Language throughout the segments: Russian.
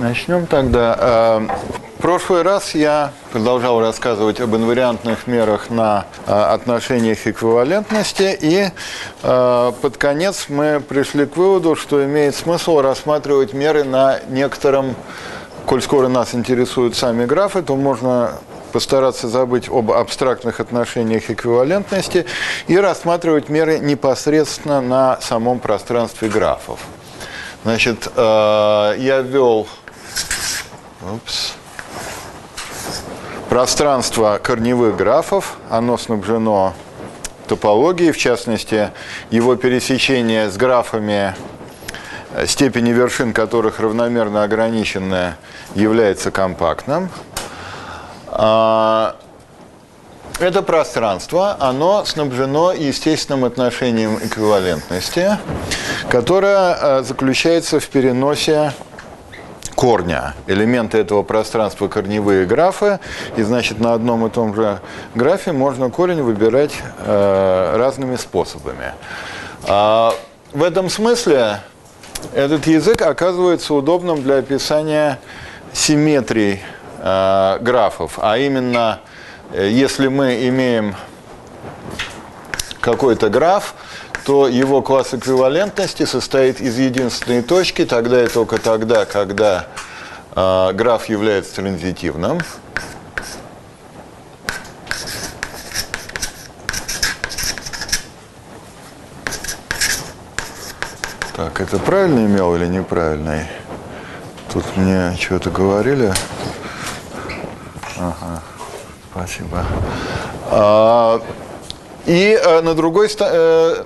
Начнем тогда. Э, в прошлый раз я продолжал рассказывать об инвариантных мерах на э, отношениях эквивалентности, и э, под конец мы пришли к выводу, что имеет смысл рассматривать меры на некотором, коль скоро нас интересуют сами графы, то можно постараться забыть об абстрактных отношениях эквивалентности и рассматривать меры непосредственно на самом пространстве графов. Значит, я ввел Упс. Пространство корневых графов, оно снабжено топологией, в частности, его пересечение с графами, э, степени вершин которых равномерно ограничены, является компактным. А, это пространство, оно снабжено естественным отношением эквивалентности, которое э, заключается в переносе корня. Элементы этого пространства корневые графы, и значит на одном и том же графе можно корень выбирать э, разными способами. А, в этом смысле этот язык оказывается удобным для описания симметрий э, графов, а именно, э, если мы имеем какой-то граф, то его класс эквивалентности состоит из единственной точки, тогда и только тогда, когда э, граф является транзитивным. Так, это правильный имел или неправильный? Тут мне что-то говорили. Ага, спасибо. А, и э, на другой э,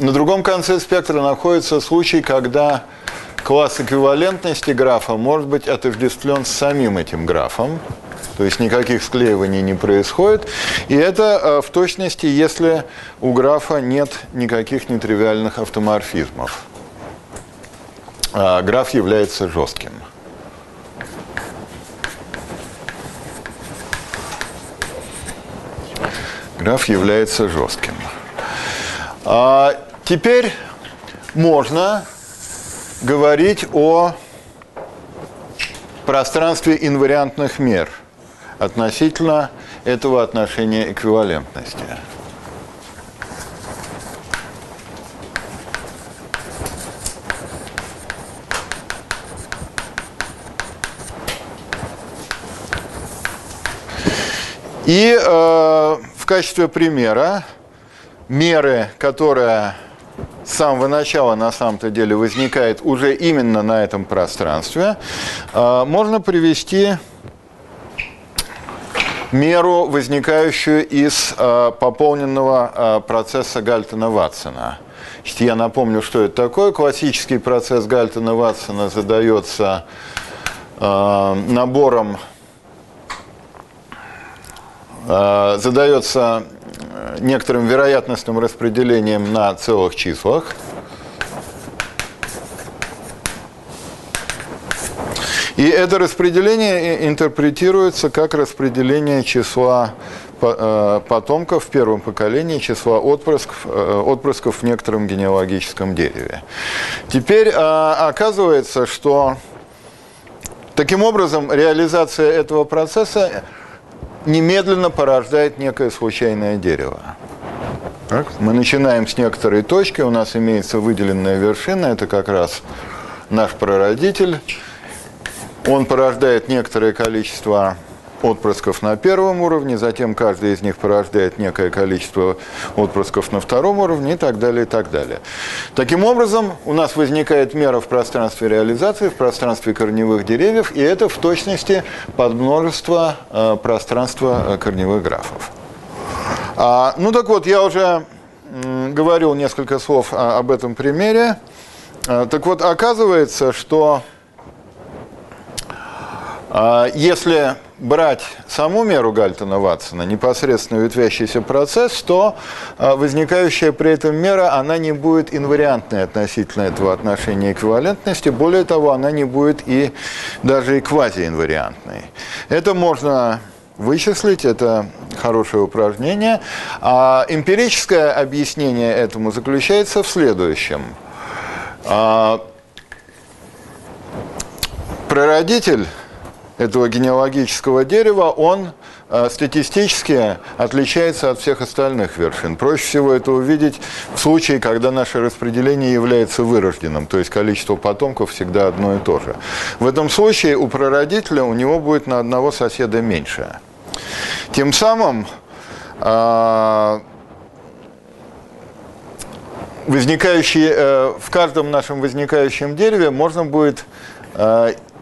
на другом конце спектра находится случай, когда класс эквивалентности графа может быть отождествлен с самим этим графом, то есть никаких склеиваний не происходит. И это э, в точности, если у графа нет никаких нетривиальных автоморфизмов. А граф является жестким. Граф является жестким. А теперь можно говорить о пространстве инвариантных мер относительно этого отношения эквивалентности. И э, в качестве примера меры, которая с самого начала на самом-то деле возникает уже именно на этом пространстве, а, можно привести меру, возникающую из а, пополненного а, процесса Гальтона-Ватсона. Я напомню, что это такое. Классический процесс Гальтона-Ватсона задается набором задается некоторым вероятностным распределением на целых числах. И это распределение интерпретируется как распределение числа э, потомков в первом поколении, числа отпрысков, э, отпрысков в некотором генеалогическом дереве. Теперь э, оказывается, что таким образом реализация этого процесса немедленно порождает некое случайное дерево. Так? Мы начинаем с некоторой точки, у нас имеется выделенная вершина, это как раз наш прародитель. Он порождает некоторое количество отпрысков на первом уровне, затем каждый из них порождает некое количество отпрысков на втором уровне и так далее, и так далее. Таким образом, у нас возникает мера в пространстве реализации, в пространстве корневых деревьев, и это в точности подмножество э, пространства э, корневых графов. А, ну так вот, я уже говорил несколько слов об этом примере. А, так вот, оказывается, что а, если брать саму меру Гальтона-Ватсона, непосредственно ветвящийся процесс, то а, возникающая при этом мера, она не будет инвариантной относительно этого отношения эквивалентности, более того, она не будет и даже и квазиинвариантной. Это можно вычислить, это хорошее упражнение. А эмпирическое объяснение этому заключается в следующем. А, прародитель этого генеалогического дерева, он а, статистически отличается от всех остальных вершин. Проще всего это увидеть в случае, когда наше распределение является вырожденным, то есть количество потомков всегда одно и то же. В этом случае у прародителя у него будет на одного соседа меньше. Тем самым а, возникающие, э, в каждом нашем возникающем дереве можно будет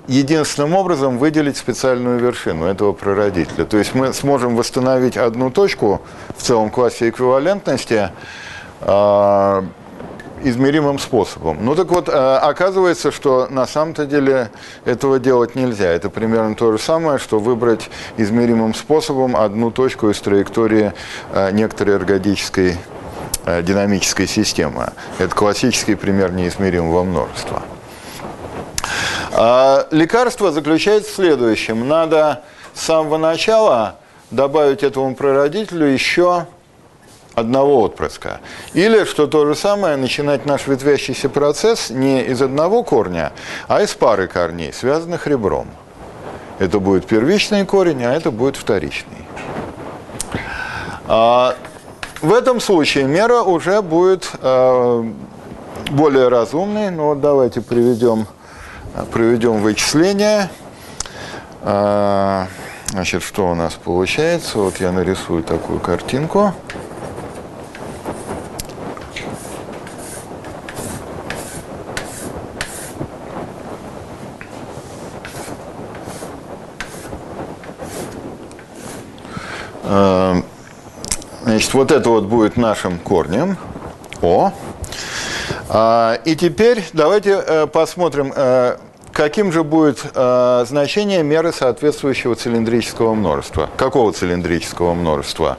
единственным образом выделить специальную вершину этого прародителя. То есть мы сможем восстановить одну точку в целом классе эквивалентности э, измеримым способом. Ну так вот, э, оказывается, что на самом-то деле этого делать нельзя. Это примерно то же самое, что выбрать измеримым способом одну точку из траектории э, некоторой эргодической динамической системы. Это классический пример неизмеримого множества. А лекарство заключается в следующем. Надо с самого начала добавить этому прародителю еще одного отпрыска. Или, что то же самое, начинать наш ветвящийся процесс не из одного корня, а из пары корней, связанных ребром. Это будет первичный корень, а это будет вторичный. А в этом случае мера уже будет э, более разумной. Ну вот давайте приведем проведем вычисления. А, значит, что у нас получается? Вот я нарисую такую картинку. А, значит, вот это вот будет нашим корнем. О. А, и теперь давайте э, посмотрим, э, каким же будет э, значение меры соответствующего цилиндрического множества. Какого цилиндрического множества?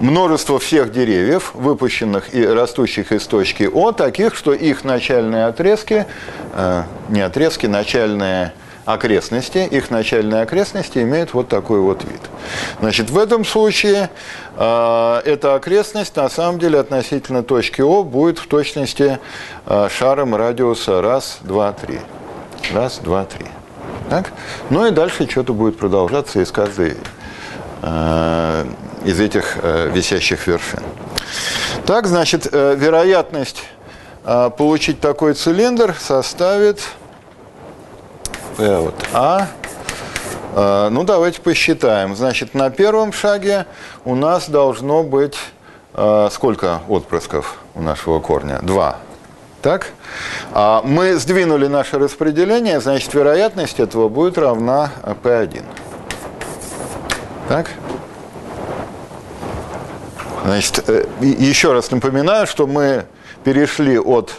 Множество всех деревьев, выпущенных и растущих из точки О, таких, что их начальные отрезки, не отрезки, начальные окрестности, их начальные окрестности имеют вот такой вот вид. Значит, в этом случае э, эта окрестность на самом деле относительно точки О будет в точности э, шаром радиуса раз, два, три. Раз, два, три. Так? Ну и дальше что-то будет продолжаться из каждой э, из этих э, висящих вершин. Так, значит, э, вероятность э, получить такой цилиндр составит P от А. а. Ну, давайте посчитаем. Значит, на первом шаге у нас должно быть а, сколько отпрысков у нашего корня? Два. Так? А мы сдвинули наше распределение, значит, вероятность этого будет равна P1. Так? Значит, э, еще раз напоминаю, что мы перешли от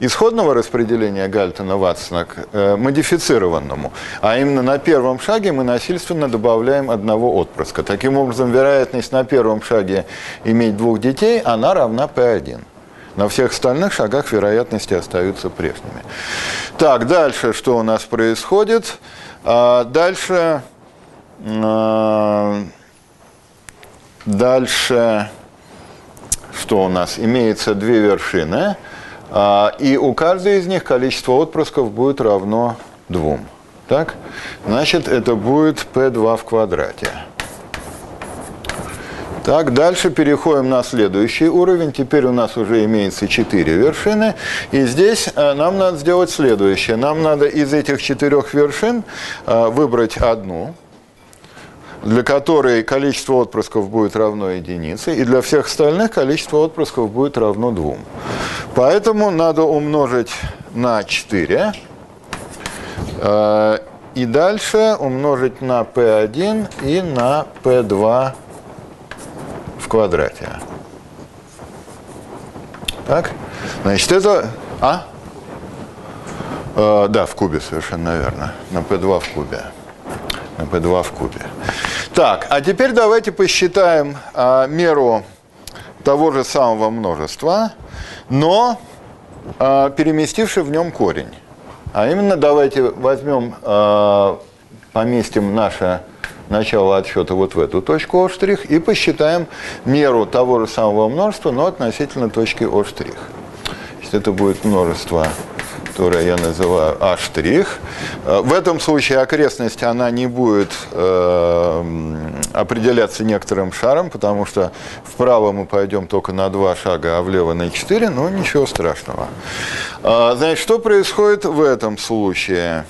исходного распределения Гальтона-Ватсона к э, модифицированному. А именно на первом шаге мы насильственно добавляем одного отпрыска. Таким образом, вероятность на первом шаге иметь двух детей, она равна P1. На всех остальных шагах вероятности остаются прежними. Так, дальше что у нас происходит? А, дальше... А, дальше... Что у нас? Имеется две вершины – и у каждой из них количество отпрысков будет равно 2. Так? Значит, это будет p2 в квадрате. Так, дальше переходим на следующий уровень. Теперь у нас уже имеется 4 вершины. И здесь э, нам надо сделать следующее. Нам надо из этих четырех вершин э, выбрать одну, для которой количество отпрысков будет равно единице, и для всех остальных количество отпрысков будет равно 2. Поэтому надо умножить на 4. Э, и дальше умножить на p1 и на p2 в квадрате. Так? Значит, это... А? Э, да, в кубе совершенно верно. На p2 в кубе. На p2 в кубе. Так, а теперь давайте посчитаем а, меру того же самого множества, но а, переместивший в нем корень. А именно давайте возьмем, а, поместим наше начало отсчета вот в эту точку О' и посчитаем меру того же самого множества, но относительно точки О'. Значит, это будет множество которое я называю А'. В этом случае окрестность, она не будет э, определяться некоторым шаром, потому что вправо мы пойдем только на два шага, а влево на четыре, но ничего страшного. Э, значит, что происходит в этом случае?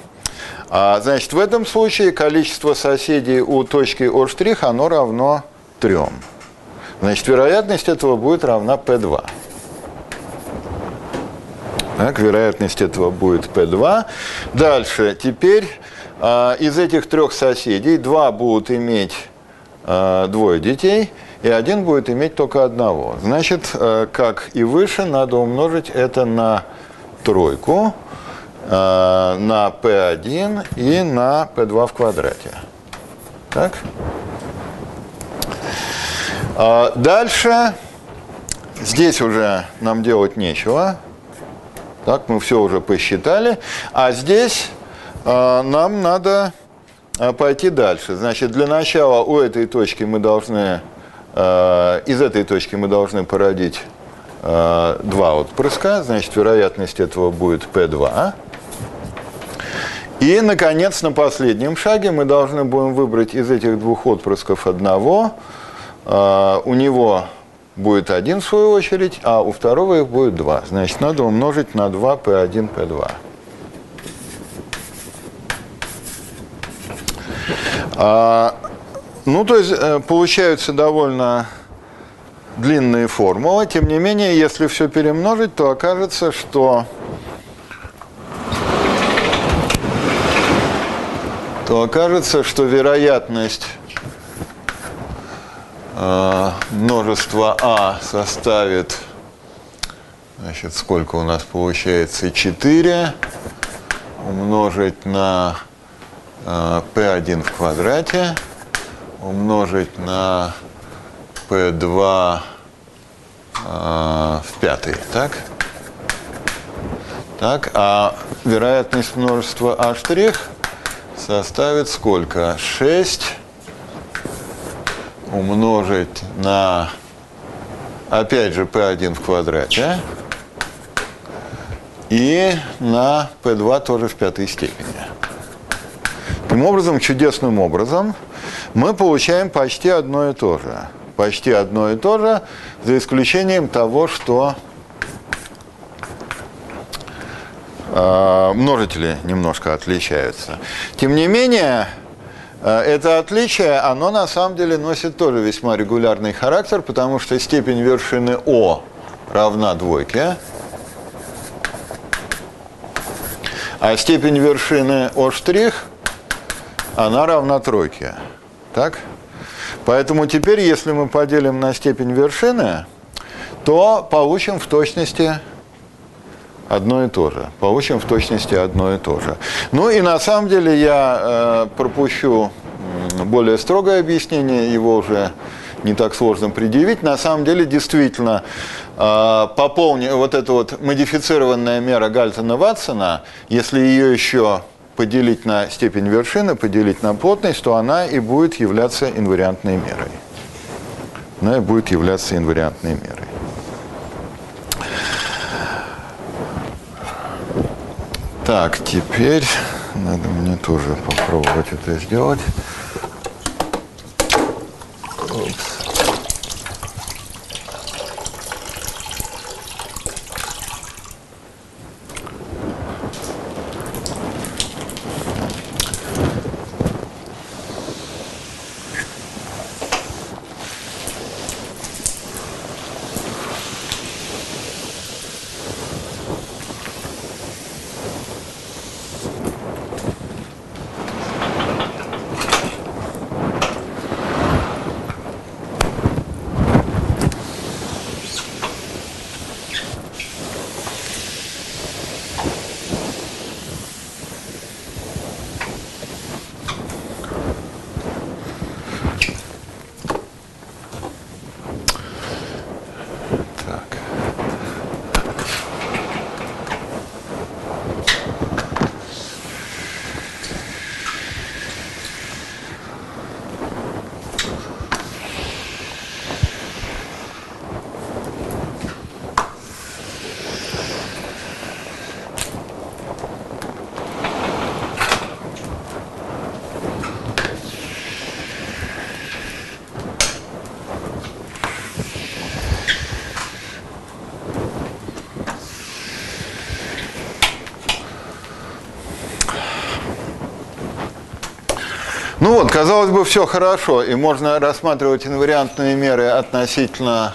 А, значит, в этом случае количество соседей у точки О', оно равно 3. Значит, вероятность этого будет равна P2. Так, вероятность этого будет P2. Дальше, теперь э, из этих трех соседей два будут иметь э, двое детей, и один будет иметь только одного. Значит, э, как и выше, надо умножить это на тройку, э, на P1 и на P2 в квадрате. Так? Дальше, здесь уже нам делать нечего. Так, мы все уже посчитали. А здесь э, нам надо э, пойти дальше. Значит, для начала у этой точки мы должны, э, из этой точки мы должны породить э, два отпрыска. Значит, вероятность этого будет P2. И, наконец, на последнем шаге мы должны будем выбрать из этих двух отпрысков одного. У него будет один в свою очередь, а у второго их будет два. Значит, надо умножить на 2 p1, p2. А, ну, то есть э, получаются довольно длинные формулы. Тем не менее, если все перемножить, то окажется, что то окажется, что вероятность множество А составит, значит, сколько у нас получается, 4 умножить на P1 в квадрате, умножить на P2 в пятый, так? Так, а вероятность множества А' составит сколько? 6 умножить на, опять же, p1 в квадрате и на p2 тоже в пятой степени. Таким образом, чудесным образом, мы получаем почти одно и то же. Почти одно и то же, за исключением того, что э, множители немножко отличаются. Тем не менее, это отличие, оно на самом деле носит тоже весьма регулярный характер, потому что степень вершины О равна двойке, а степень вершины О', она равна тройке. Так? Поэтому теперь, если мы поделим на степень вершины, то получим в точности одно и то же. Получим в точности одно и то же. Ну и на самом деле я э, пропущу более строгое объяснение, его уже не так сложно предъявить. На самом деле, действительно, э, пополни, вот эта вот модифицированная мера Гальтона-Ватсона, если ее еще поделить на степень вершины, поделить на плотность, то она и будет являться инвариантной мерой. Она и будет являться инвариантной мерой. Так, теперь надо мне тоже попробовать это сделать. Казалось бы, все хорошо, и можно рассматривать инвариантные меры относительно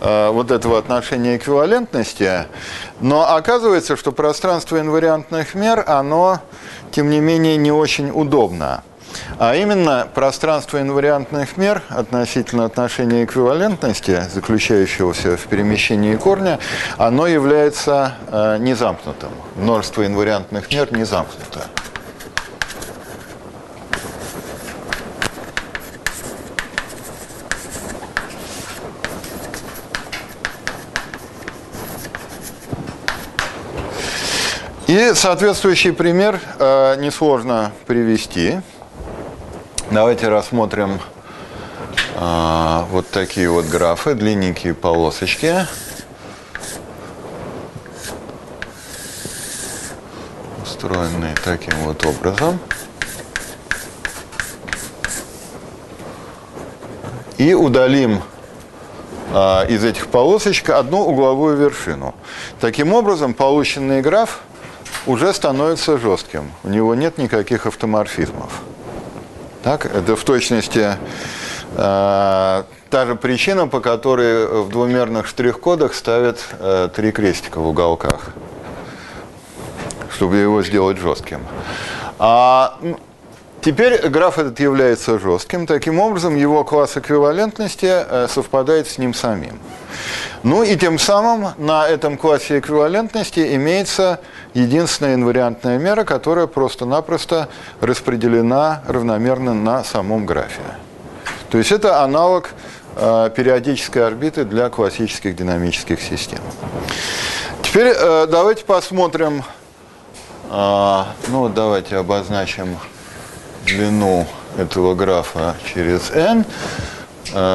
э, вот этого отношения эквивалентности, но оказывается, что пространство инвариантных мер, оно, тем не менее, не очень удобно. А именно пространство инвариантных мер относительно отношения эквивалентности, заключающегося в перемещении корня, оно является э, незамкнутым. Множество инвариантных мер не замкнуто. И соответствующий пример э, несложно привести. Давайте рассмотрим э, вот такие вот графы, длинненькие полосочки. Устроенные таким вот образом. И удалим э, из этих полосочек одну угловую вершину. Таким образом, полученный граф уже становится жестким. У него нет никаких автоморфизмов. Так, это в точности э, та же причина, по которой в двумерных штрих-кодах ставят э, три крестика в уголках, чтобы его сделать жестким. А теперь граф этот является жестким, таким образом его класс эквивалентности э, совпадает с ним самим. Ну и тем самым на этом классе эквивалентности имеется единственная инвариантная мера, которая просто-напросто распределена равномерно на самом графе. То есть это аналог э, периодической орбиты для классических динамических систем. Теперь э, давайте посмотрим, э, ну давайте обозначим длину этого графа через n,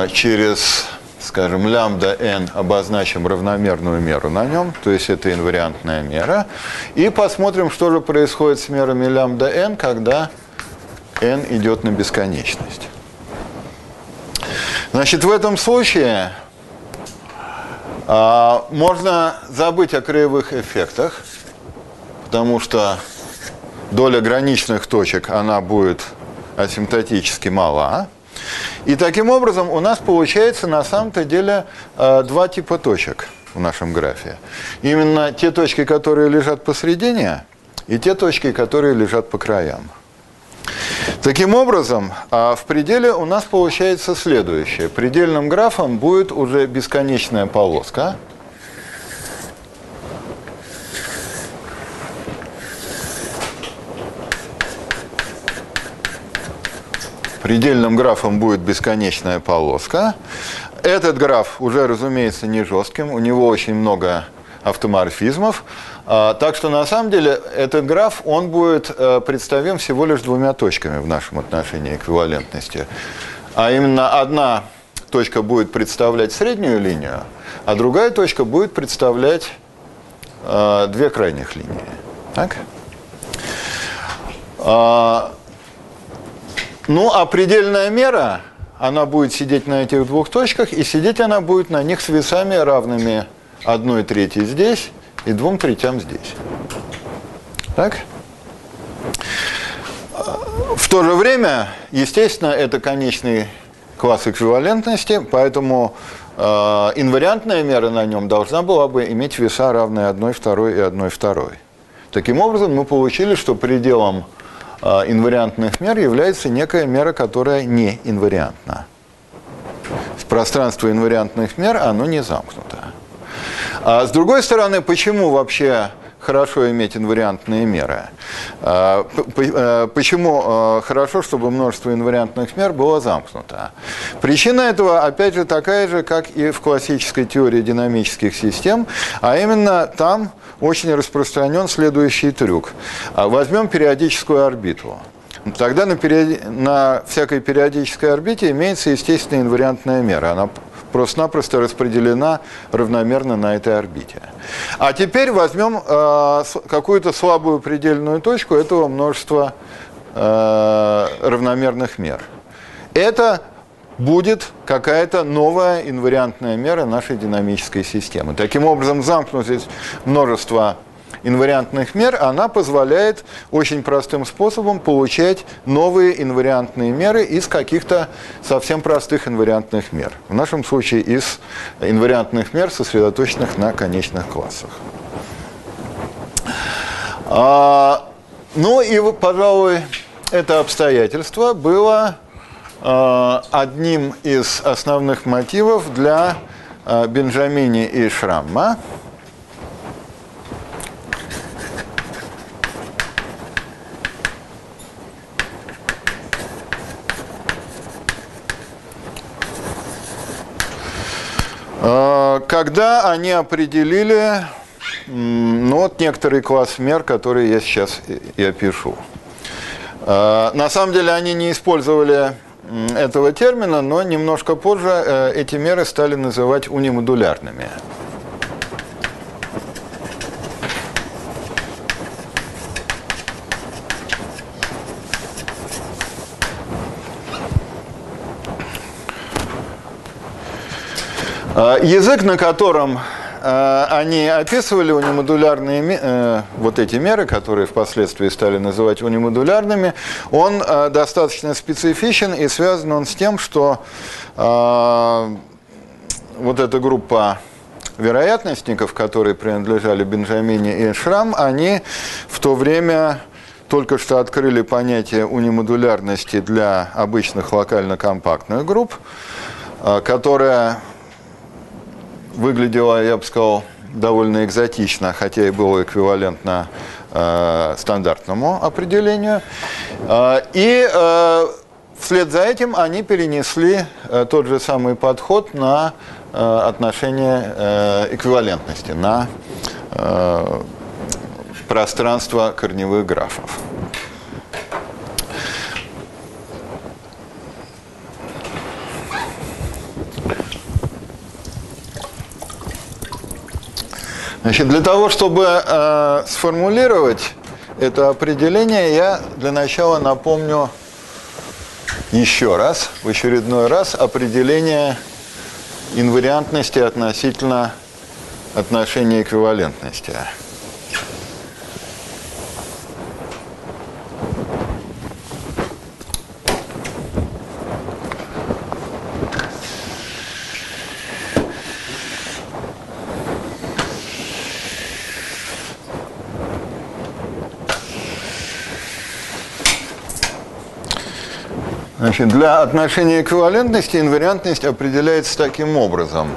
через скажем, лямбда n обозначим равномерную меру на нем, то есть это инвариантная мера, и посмотрим, что же происходит с мерами лямбда n, когда n идет на бесконечность. Значит, в этом случае а, можно забыть о краевых эффектах, потому что доля граничных точек, она будет асимптотически мала. И таким образом у нас получается на самом-то деле э, два типа точек в нашем графе. Именно те точки, которые лежат посередине, и те точки, которые лежат по краям. Таким образом, а, в пределе у нас получается следующее. Предельным графом будет уже бесконечная полоска – Предельным графом будет бесконечная полоска. Этот граф уже, разумеется, не жестким, у него очень много автоморфизмов. А, так что на самом деле этот граф, он будет э, представим всего лишь двумя точками в нашем отношении эквивалентности. А именно одна точка будет представлять среднюю линию, а другая точка будет представлять э, две крайних линии. Так? Ну, а предельная мера, она будет сидеть на этих двух точках, и сидеть она будет на них с весами равными одной трети здесь и двум третям здесь. Так? В то же время, естественно, это конечный класс эквивалентности, поэтому э, инвариантная мера на нем должна была бы иметь веса равные 1, 2 и 1, 2. Таким образом, мы получили, что пределом инвариантных мер является некая мера, которая не инвариантна. Пространство инвариантных мер, оно не замкнуто. А с другой стороны, почему вообще хорошо иметь инвариантные меры. А, а, почему хорошо, чтобы множество инвариантных мер было замкнуто? Причина этого, опять же, такая же, как и в классической теории динамических систем, а именно там очень распространен следующий трюк. А, возьмем периодическую орбиту. Тогда на, периоди... на всякой периодической орбите имеется естественная инвариантная мера. Она просто-напросто распределена равномерно на этой орбите. А теперь возьмем э, какую-то слабую предельную точку этого множества э, равномерных мер. Это будет какая-то новая инвариантная мера нашей динамической системы. Таким образом, замкнутость множества инвариантных мер, она позволяет очень простым способом получать новые инвариантные меры из каких-то совсем простых инвариантных мер. В нашем случае из инвариантных мер, сосредоточенных на конечных классах. А, ну и, пожалуй, это обстоятельство было одним из основных мотивов для а, Бенджамини и Шрамма. А, когда они определили ну, вот некоторый класс мер, которые я сейчас и опишу. На самом деле они не использовали этого термина, но немножко позже э, эти меры стали называть унимодулярными. Э, язык, на котором они описывали унимодулярные, э, вот эти меры, которые впоследствии стали называть унимодулярными, он э, достаточно специфичен и связан он с тем, что вот эта группа вероятностников, которые принадлежали Бенджамине и Шрам, они в то время только что открыли понятие унимодулярности для обычных локально-компактных групп, которая выглядело, я бы сказал, довольно экзотично, хотя и было эквивалентно э, стандартному определению. Э, и э, вслед за этим они перенесли э, тот же самый подход на э, отношение э, эквивалентности, на э, пространство корневых графов. Значит, для того, чтобы э, сформулировать это определение, я для начала напомню еще раз, в очередной раз, определение инвариантности относительно отношения эквивалентности. Значит, для отношения эквивалентности инвариантность определяется таким образом.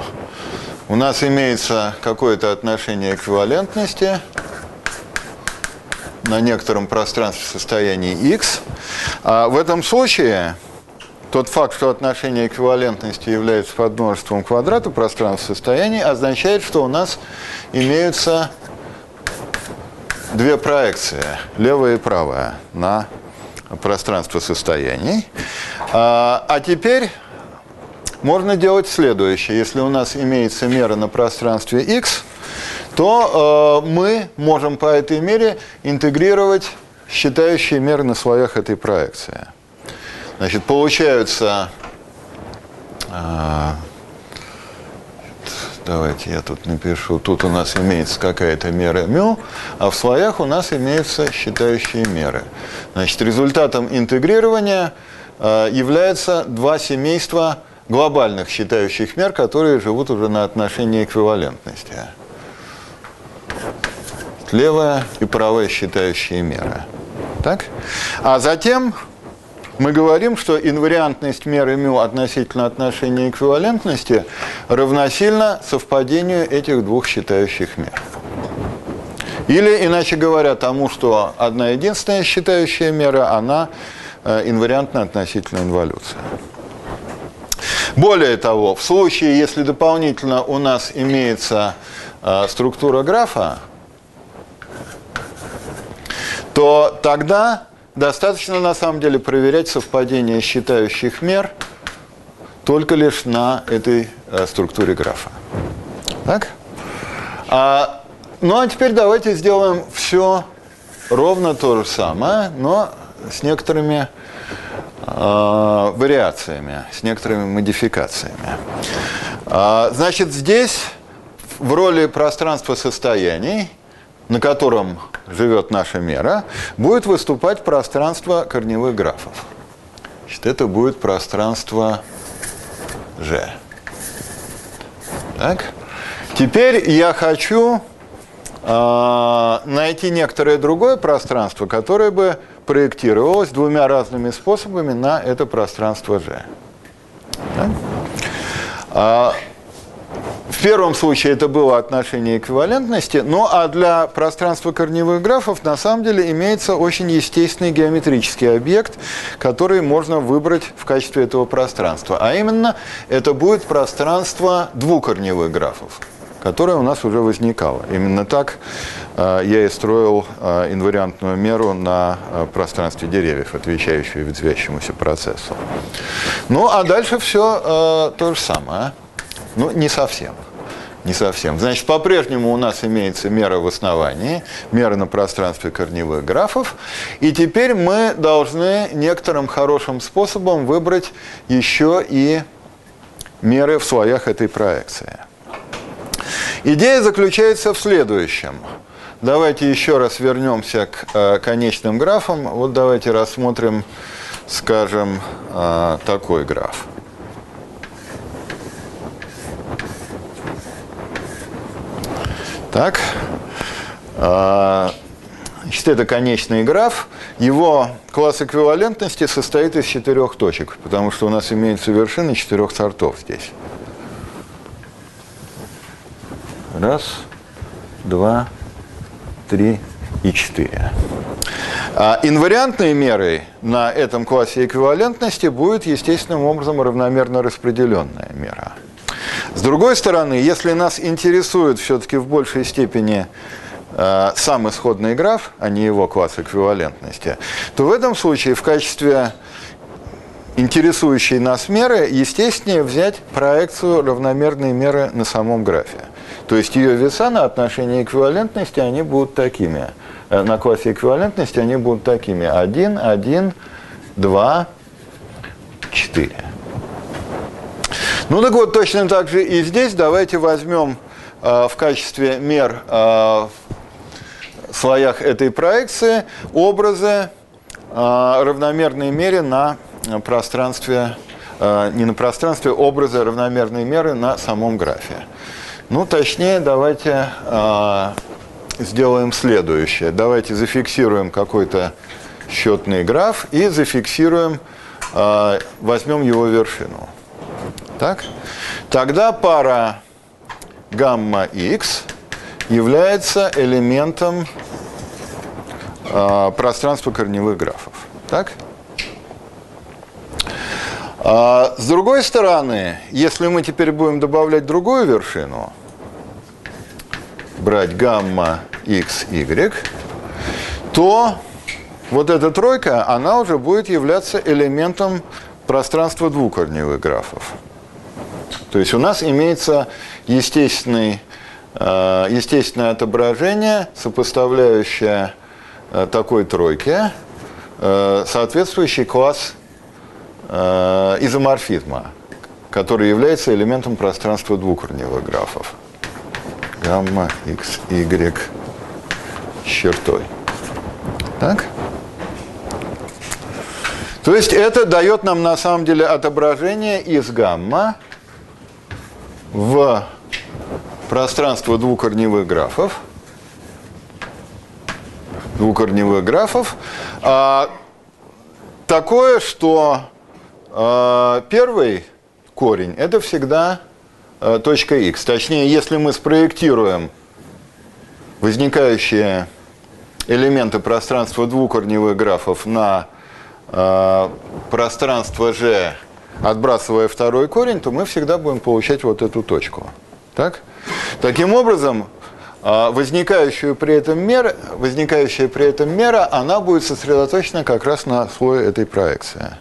У нас имеется какое-то отношение эквивалентности на некотором пространстве состояния x. А в этом случае тот факт, что отношение эквивалентности является подмножеством квадрата пространства состояний, означает, что у нас имеются две проекции, левая и правая, на пространство состояний. А, а теперь можно делать следующее. Если у нас имеется мера на пространстве x, то э, мы можем по этой мере интегрировать считающие меры на слоях этой проекции. Значит, получаются э, Давайте я тут напишу. Тут у нас имеется какая-то мера μ, а в слоях у нас имеются считающие меры. Значит, результатом интегрирования э, является два семейства глобальных считающих мер, которые живут уже на отношении эквивалентности. Левая и правая считающие меры. Так? А затем мы говорим, что инвариантность меры μ относительно отношения эквивалентности равносильно совпадению этих двух считающих мер. Или, иначе говоря, тому, что одна единственная считающая мера, она э, инвариантна относительно инволюции. Более того, в случае, если дополнительно у нас имеется э, структура графа, то тогда Достаточно на самом деле проверять совпадение считающих мер только лишь на этой э, структуре графа. Так? А, ну а теперь давайте сделаем все ровно то же самое, но с некоторыми э, вариациями, с некоторыми модификациями. А, значит, здесь в роли пространства состояний на котором живет наша мера, будет выступать пространство корневых графов. Значит, это будет пространство G. Так. Теперь я хочу э, найти некоторое другое пространство, которое бы проектировалось двумя разными способами на это пространство G. Да? А, в первом случае это было отношение эквивалентности, ну а для пространства корневых графов на самом деле имеется очень естественный геометрический объект, который можно выбрать в качестве этого пространства. А именно, это будет пространство двукорневых графов которое у нас уже возникало. Именно так э, я и строил э, инвариантную меру на э, пространстве деревьев, отвечающую ветвящемуся процессу. Ну, а дальше все э, то же самое. Ну, не совсем. Не совсем. Значит, по-прежнему у нас имеется мера в основании, мера на пространстве корневых графов. И теперь мы должны некоторым хорошим способом выбрать еще и меры в слоях этой проекции. Идея заключается в следующем. Давайте еще раз вернемся к э, конечным графам. Вот давайте рассмотрим, скажем, э, такой граф. Так. А, значит, это конечный граф. Его класс эквивалентности состоит из четырех точек, потому что у нас имеются вершины четырех сортов здесь. Раз, два, три и четыре. А инвариантной мерой на этом классе эквивалентности будет естественным образом равномерно распределенная мера. С другой стороны, если нас интересует все-таки в большей степени э, сам исходный граф, а не его класс эквивалентности, то в этом случае в качестве интересующей нас меры естественнее взять проекцию равномерной меры на самом графе. То есть ее веса на отношении эквивалентности, они будут такими. Э, на классе эквивалентности они будут такими. 1, 1, 2, 4. Ну так вот, точно так же и здесь давайте возьмем э, в качестве мер э, в слоях этой проекции образы э, равномерной мере на пространстве, э, не на пространстве, образы равномерной меры на самом графе. Ну, точнее, давайте э, сделаем следующее. Давайте зафиксируем какой-то счетный граф и зафиксируем, э, возьмем его вершину. Так? Тогда пара гамма x является элементом э, пространства корневых графов. Так? А, с другой стороны, если мы теперь будем добавлять другую вершину, брать гамма x, y, то вот эта тройка, она уже будет являться элементом пространства двукорневых графов. То есть у нас имеется естественный, э, естественное отображение, сопоставляющее э, такой тройке, э, соответствующий класс изоморфизма, который является элементом пространства двукорневых графов. Гамма, x, y с чертой. Так? То есть это дает нам на самом деле отображение из гамма в пространство двукорневых графов, двукорневых графов, а, такое, что а, первый корень – это всегда а, точка x. Точнее, если мы спроектируем возникающие элементы пространства двукорневых графов на а, пространство G отбрасывая второй корень, то мы всегда будем получать вот эту точку. Так? Таким образом, а, возникающая при этом мера, возникающая при этом мера, она будет сосредоточена как раз на слое этой проекции.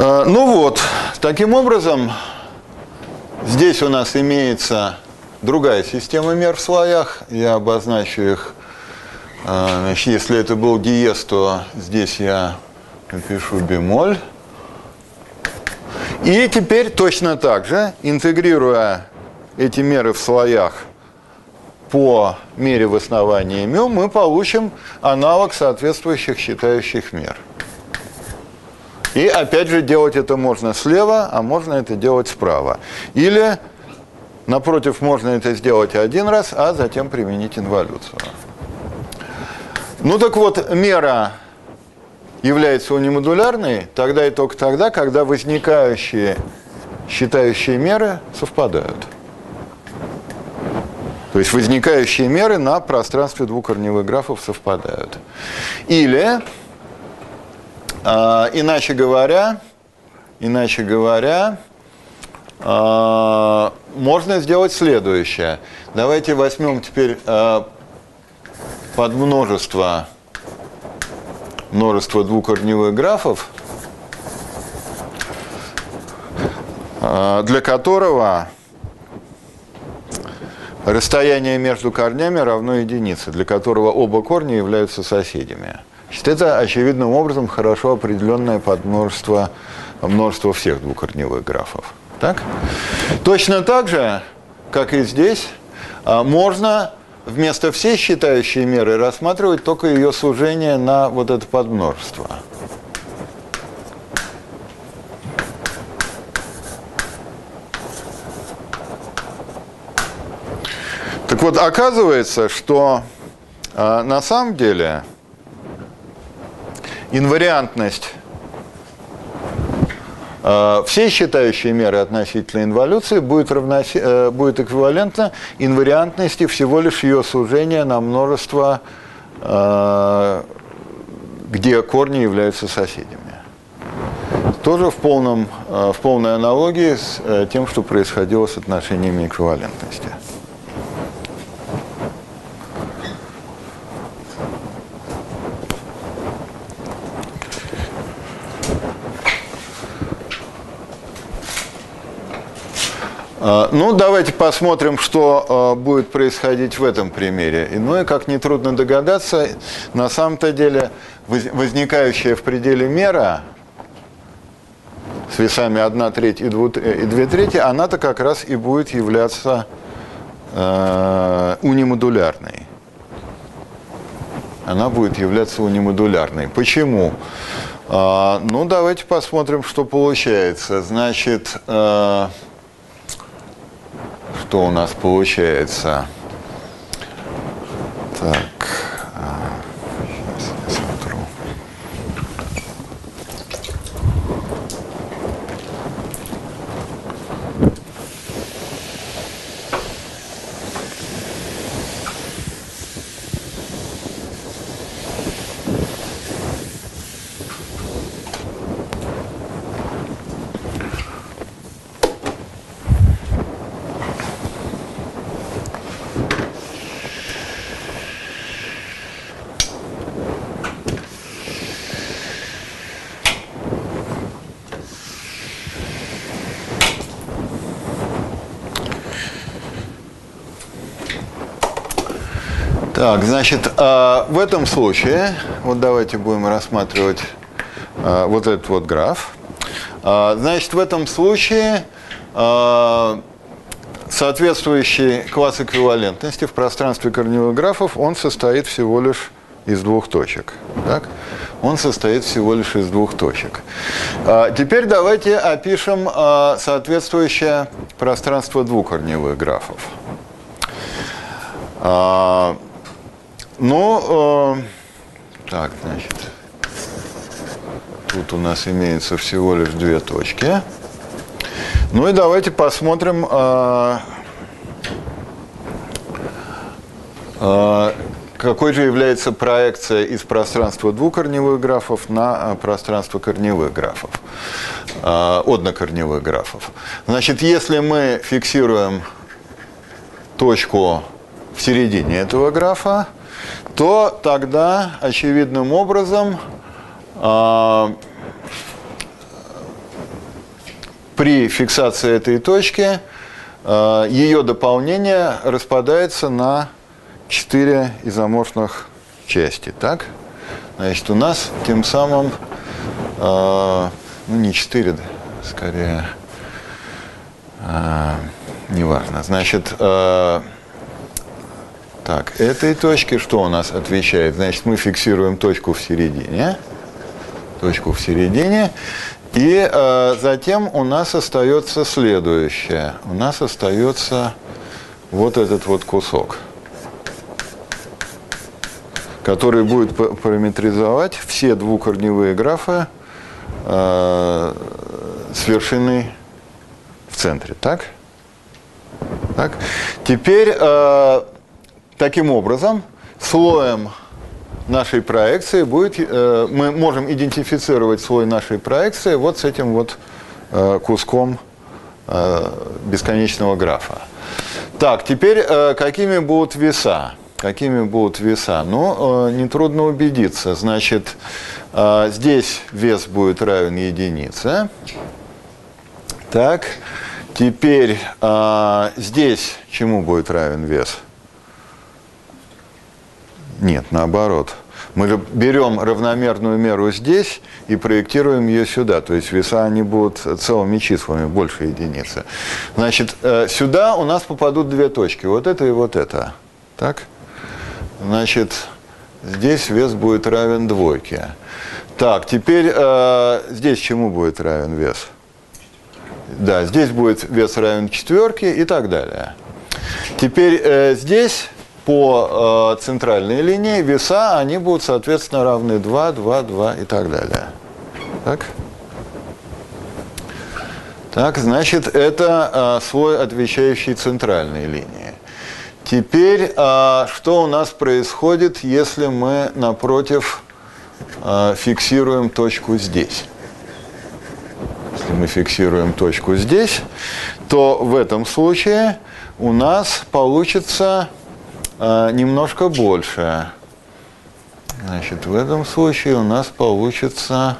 А, ну вот, таким образом, Здесь у нас имеется другая система мер в слоях. Я обозначу их А, значит, если это был диез, то здесь я напишу бемоль. И теперь точно так же, интегрируя эти меры в слоях по мере в основании μ, мы получим аналог соответствующих считающих мер. И опять же делать это можно слева, а можно это делать справа. Или, напротив, можно это сделать один раз, а затем применить инволюцию. Ну так вот, мера является унимодулярной тогда и только тогда, когда возникающие считающие меры совпадают. То есть возникающие меры на пространстве двухкорневых графов совпадают. Или, иначе говоря, иначе говоря, э, можно сделать следующее. Давайте возьмем теперь э, под множество, множество двухкорневых графов, для которого расстояние между корнями равно единице, для которого оба корня являются соседями. Значит, это очевидным образом хорошо определенное подмножество множество всех двухкорневых графов. Так? Точно так же, как и здесь, а, можно вместо всей считающей меры рассматривать только ее сужение на вот это подмножество. Так вот, оказывается, что э, на самом деле инвариантность э, всей считающей меры относительно инволюции будет, равноси, э, будет эквивалентна инвариантности всего лишь ее сужения на множество, э, где корни являются соседями. Тоже в, полном, в полной аналогии с тем, что происходило с отношениями эквивалентности. А, ну, давайте посмотрим, что а, будет происходить в этом примере. Ну и, как нетрудно догадаться, на самом-то деле возникающая в пределе мера с весами 1 треть и 2 трети, она-то как раз и будет являться э, унимодулярной. Она будет являться унимодулярной. Почему? Э, ну, давайте посмотрим, что получается. Значит, что у нас получается? Так. Так, значит, а, в этом случае, вот давайте будем рассматривать а, вот этот вот граф. А, значит, в этом случае соответствующий класс эквивалентности в пространстве корневых графов, он состоит всего лишь из двух точек. Так? Он состоит всего лишь из двух точек. Теперь давайте опишем соответствующее пространство двухкорневых графов. Но, э, так, значит, тут у нас имеется всего лишь две точки. Ну и давайте посмотрим, э, э, какой же является проекция из пространства двухкорневых графов на э, пространство корневых графов, э, однокорневых графов. Значит, если мы фиксируем точку в середине этого графа, то тогда очевидным образом э, при фиксации этой точки э, ее дополнение распадается на четыре изоморфных части, так? Значит, у нас тем самым, э, ну не 4, скорее, э, неважно. Значит, э, так, этой точке что у нас отвечает? Значит, мы фиксируем точку в середине, точку в середине, и э, затем у нас остается следующее. У нас остается вот этот вот кусок, который будет параметризовать все двукорневые графы э, с вершиной в центре. Так? Так? Теперь э, таким образом слоем нашей проекции будет, э, мы можем идентифицировать слой нашей проекции вот с этим вот э, куском э, бесконечного графа. Так, теперь какими будут веса? Какими будут веса? Ну, нетрудно убедиться. Значит, здесь вес будет равен единице. Так, теперь здесь чему будет равен вес? Нет, наоборот. Мы берем равномерную меру здесь и проектируем ее сюда. То есть веса они будут целыми числами, больше единицы. Значит, э, сюда у нас попадут две точки. Вот это и вот это. Так? Значит, здесь вес будет равен двойке. Так, теперь э, здесь чему будет равен вес? Да, здесь будет вес равен четверке и так далее. Теперь э, здесь по э, центральной линии веса, они будут, соответственно, равны 2, 2, 2 и так далее. Так? Так, значит, это э, слой, отвечающий центральной линии. Теперь, э, что у нас происходит, если мы, напротив, э, фиксируем точку здесь? Если мы фиксируем точку здесь, то в этом случае у нас получится а, немножко больше. Значит, в этом случае у нас получится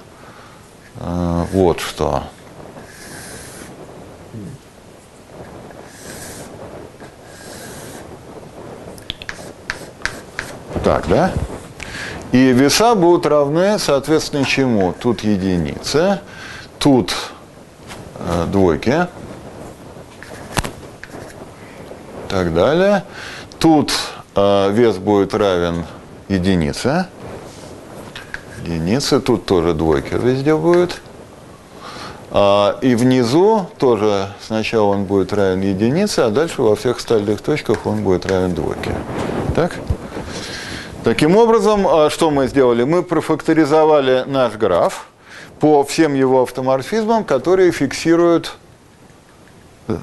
э, вот что. Так, да? И веса будут равны, соответственно, чему? Тут единицы, тут э, двойки, так далее. Тут э, вес будет равен единице. Единице. Тут тоже двойка везде будет. А, и внизу тоже сначала он будет равен единице, а дальше во всех остальных точках он будет равен двойке. Так? Таким образом, а, что мы сделали? Мы профакторизовали наш граф по всем его автоморфизмам, которые фиксируют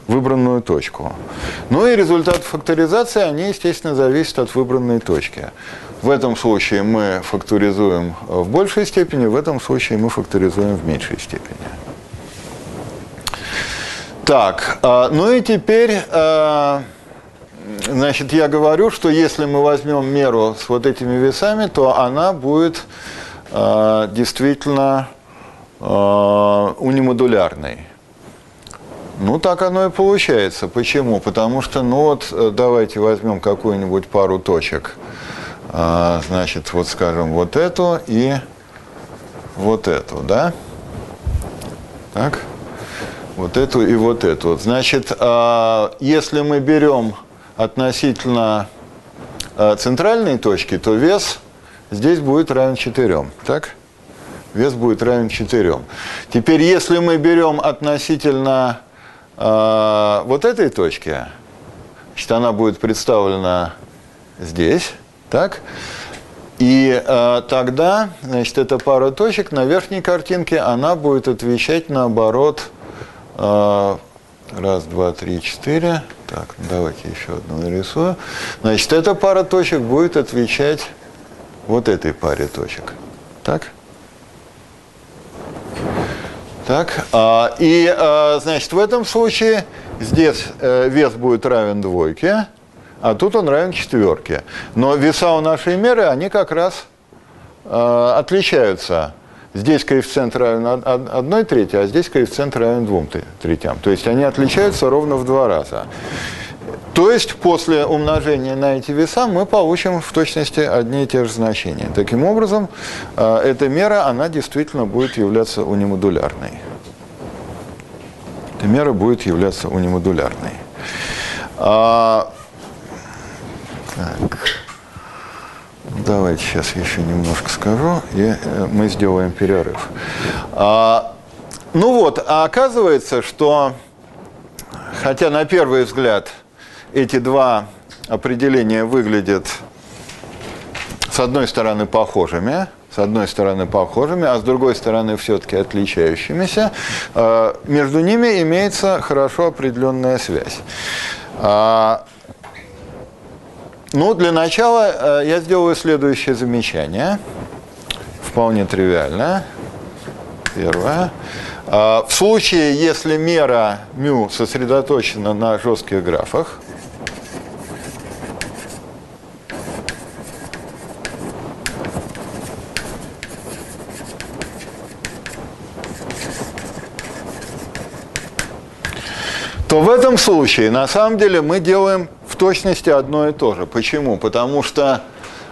выбранную точку. Ну и результаты факторизации, они, естественно, зависят от выбранной точки. В этом случае мы факторизуем в большей степени, в этом случае мы факторизуем в меньшей степени. Так, а, ну и теперь, а, значит, я говорю, что если мы возьмем меру с вот этими весами, то она будет действительно унимодулярной. Ну, так оно и получается. Почему? Потому что, ну вот, э, давайте возьмем какую-нибудь пару точек. А, значит, вот скажем, вот эту и вот эту, да? Так? Вот эту и вот эту. Значит, а, если мы берем относительно а, центральной точки, то вес здесь будет равен 4. Так? Вес будет равен 4. Теперь, если мы берем относительно а, вот этой точке, значит, она будет представлена здесь, так? И э, тогда, значит, эта пара точек на верхней картинке, она будет отвечать наоборот. Э, раз, два, три, четыре. Так, давайте еще одну нарисую. Значит, эта пара точек будет отвечать вот этой паре точек. Так? Так, а, и, а, значит, в этом случае здесь э, вес будет равен двойке, а тут он равен четверке. Но веса у нашей меры, они как раз э, отличаются. Здесь коэффициент равен 1 трети, а здесь коэффициент равен 2 третям. То есть они отличаются ровно в два раза. То есть после умножения на эти веса мы получим в точности одни и те же значения. Таким образом, э, эта мера, она действительно будет являться унимодулярной. Эта мера будет являться унимодулярной. А, так. Давайте сейчас еще немножко скажу, и э, мы сделаем перерыв. А, ну вот, а оказывается, что, хотя на первый взгляд эти два определения выглядят с одной стороны похожими, с одной стороны похожими, а с другой стороны все-таки отличающимися, э, между ними имеется хорошо определенная связь. А, ну, для начала э, я сделаю следующее замечание, вполне тривиальное. Первое. В случае, если мера μ сосредоточена на жестких графах, то в этом случае на самом деле мы делаем в точности одно и то же. Почему? Потому что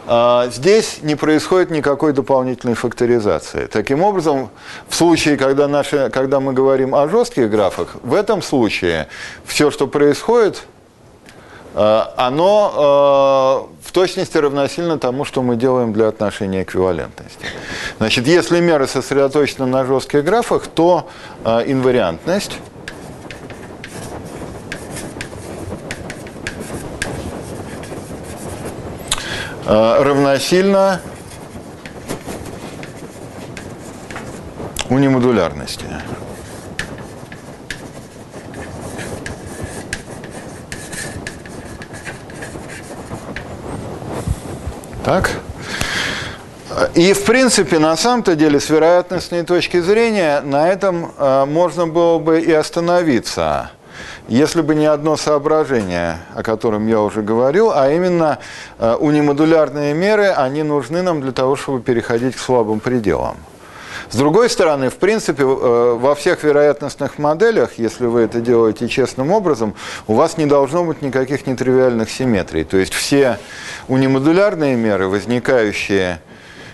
а, здесь не происходит никакой дополнительной факторизации. Таким образом, в случае, когда, наши, когда мы говорим о жестких графах, в этом случае все, что происходит, а, оно а, в точности равносильно тому, что мы делаем для отношения эквивалентности. Значит, если мера сосредоточена на жестких графах, то инвариантность равносильно унимодулярности. Так? И, в принципе, на самом-то деле, с вероятностной точки зрения, на этом э, можно было бы и остановиться. Если бы не одно соображение, о котором я уже говорил, а именно э, унимодулярные меры, они нужны нам для того, чтобы переходить к слабым пределам. С другой стороны, в принципе, э, во всех вероятностных моделях, если вы это делаете честным образом, у вас не должно быть никаких нетривиальных симметрий. То есть все унимодулярные меры, возникающие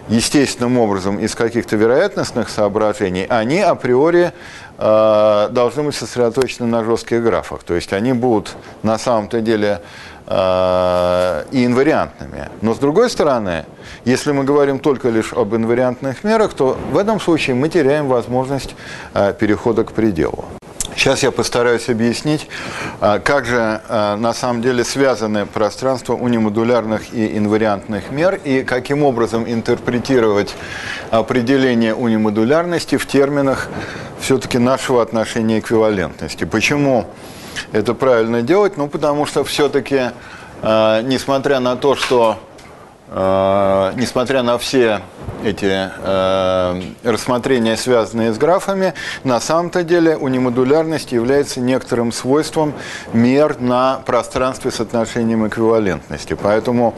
естественным образом из каких-то вероятностных соображений, они априори должны быть сосредоточены на жестких графах. То есть они будут на самом-то деле э, и инвариантными. Но с другой стороны, если мы говорим только лишь об инвариантных мерах, то в этом случае мы теряем возможность э, перехода к пределу. Сейчас я постараюсь объяснить, а, как же а, на самом деле связаны пространства унимодулярных и инвариантных мер и каким образом интерпретировать определение унимодулярности в терминах все-таки нашего отношения эквивалентности. Почему это правильно делать? Ну, потому что все-таки, а, несмотря на то, что Э, несмотря на все эти э, рассмотрения, связанные с графами, на самом-то деле унимодулярность является некоторым свойством мер на пространстве с отношением эквивалентности. Поэтому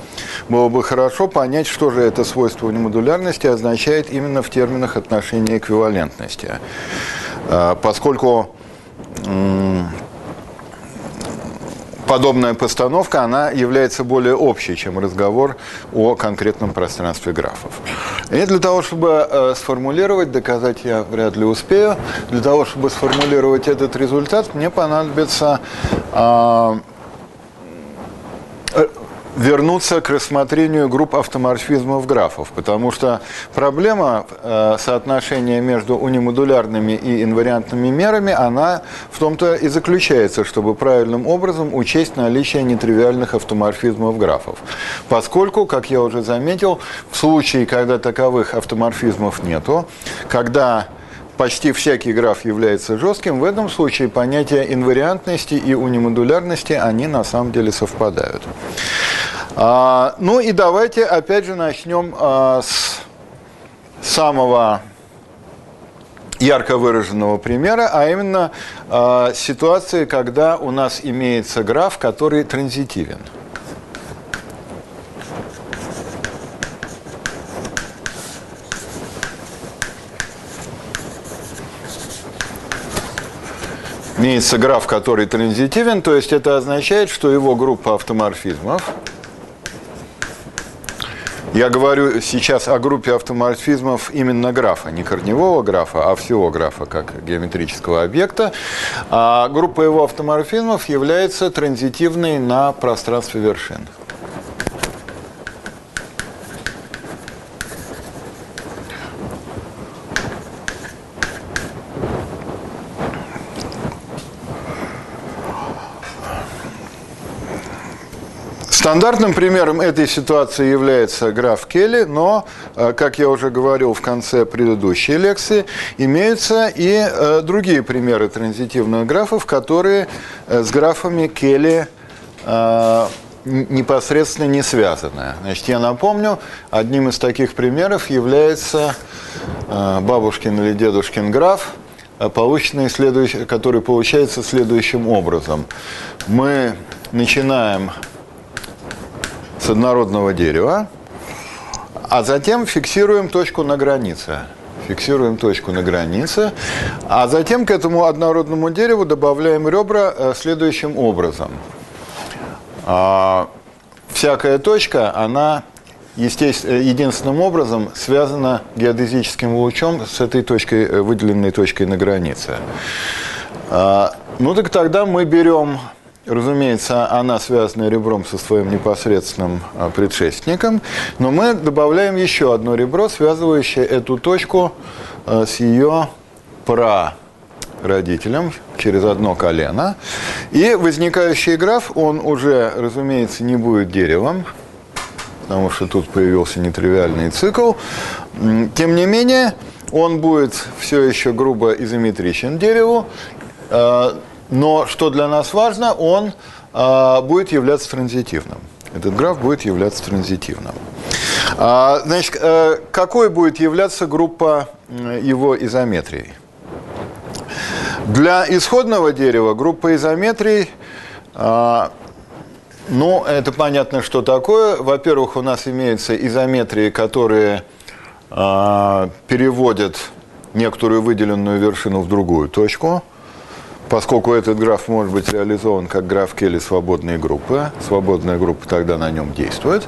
было бы хорошо понять, что же это свойство унимодулярности означает именно в терминах отношения эквивалентности. Э, поскольку подобная постановка, она является более общей, чем разговор о конкретном пространстве графов. И для того, чтобы э, сформулировать, доказать я вряд ли успею, для того, чтобы сформулировать этот результат, мне понадобится э, вернуться к рассмотрению групп автоморфизмов графов, потому что проблема э, соотношения между унимодулярными и инвариантными мерами, она в том-то и заключается, чтобы правильным образом учесть наличие нетривиальных автоморфизмов графов. Поскольку, как я уже заметил, в случае, когда таковых автоморфизмов нету, когда почти всякий граф является жестким, в этом случае понятия инвариантности и унимодулярности, они на самом деле совпадают. А, ну и давайте опять же начнем а, с самого ярко выраженного примера, а именно а, ситуации, когда у нас имеется граф, который транзитивен. Имеется граф, который транзитивен, то есть это означает, что его группа автоморфизмов, я говорю сейчас о группе автоморфизмов именно графа, не корневого графа, а всего графа как геометрического объекта. А группа его автоморфизмов является транзитивной на пространстве вершин. Стандартным примером этой ситуации является граф Келли, но, э, как я уже говорил в конце предыдущей лекции, имеются и э, другие примеры транзитивных графов, которые э, с графами Келли непосредственно не связаны. Значит, я напомню, одним из таких примеров является бабушкин или дедушкин граф, полученный следующий, который получается следующим образом. Мы начинаем с однородного дерева, а затем фиксируем точку на границе. Фиксируем точку на границе, а затем к этому однородному дереву добавляем ребра э, следующим образом. А, всякая точка, она э, единственным образом связана геодезическим лучом с этой точкой, э, выделенной точкой на границе. А, ну так тогда мы берем Разумеется, она связана ребром со своим непосредственным а, предшественником, но мы добавляем еще одно ребро, связывающее эту точку а, с ее прародителем через одно колено. И возникающий граф, он уже, разумеется, не будет деревом, потому что тут появился нетривиальный цикл. Тем не менее, он будет все еще грубо изометричен дереву, а, но что для нас важно, он э, будет являться транзитивным. Этот граф будет являться транзитивным. А, значит, э, какой будет являться группа его изометрий? Для исходного дерева группа изометрий, э, ну, это понятно, что такое. Во-первых, у нас имеются изометрии, которые э, переводят некоторую выделенную вершину в другую точку поскольку этот граф может быть реализован как граф Келли свободной группы, свободная группа тогда на нем действует.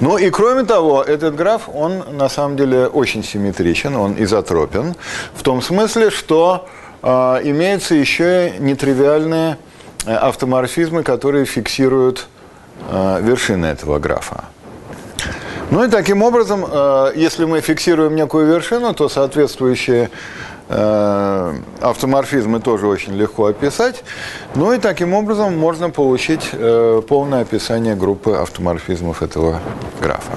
Ну и кроме того, этот граф, он на самом деле очень симметричен, он изотропен, в том смысле, что э, имеются еще нетривиальные э, автоморфизмы, которые фиксируют э, вершины этого графа. Ну и таким образом, э, если мы фиксируем некую вершину, то соответствующие автоморфизмы тоже очень легко описать. Ну и таким образом можно получить э, полное описание группы автоморфизмов этого графа.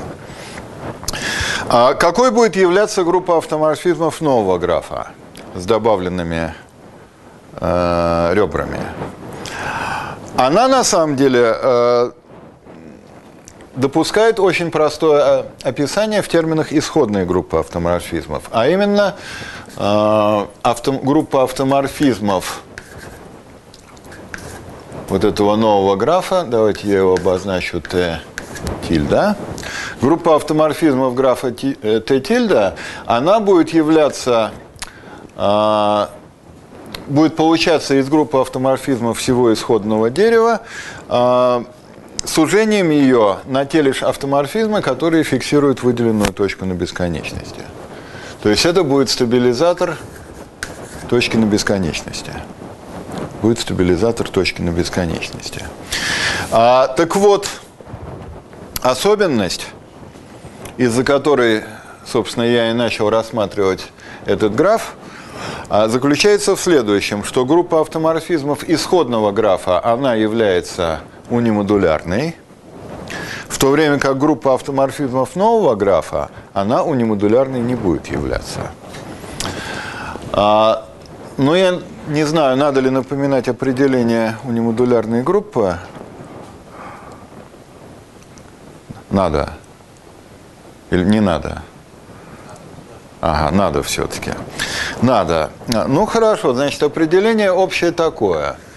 А какой будет являться группа автоморфизмов нового графа с добавленными э, ребрами? Она на самом деле э, допускает очень простое э, описание в терминах исходной группы автоморфизмов, а именно э, авто, группа автоморфизмов вот этого нового графа, давайте я его обозначу Т тильда. Группа автоморфизмов графа Т э, тильда, она будет являться, будет получаться из группы автоморфизмов всего исходного дерева, сужением ее на те лишь автоморфизмы, которые фиксируют выделенную точку на бесконечности. То есть это будет стабилизатор точки на бесконечности. Будет стабилизатор точки на бесконечности. А, так вот, особенность, из-за которой, собственно, я и начал рассматривать этот граф, а, заключается в следующем, что группа автоморфизмов исходного графа, она является унимодулярной, в то время как группа автоморфизмов нового графа, она унимодулярной не будет являться. А, ну, я не знаю, надо ли напоминать определение унимодулярной группы. Надо. Или не надо? Ага, надо все-таки. Надо. Ну хорошо, значит, определение общее такое –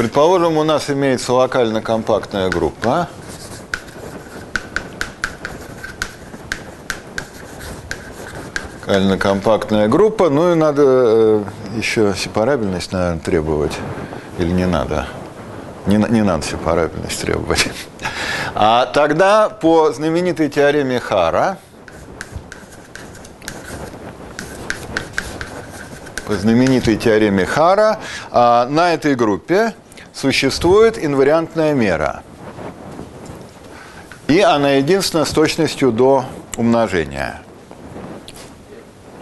Предположим, у нас имеется локально-компактная группа. Кально-компактная группа. Ну и надо э, еще сепарабельность, наверное, требовать. Или не надо? Не, не надо сепарабельность требовать. А тогда по знаменитой теореме Хара, по знаменитой теореме Хара, а, на этой группе существует инвариантная мера. И она единственная с точностью до умножения.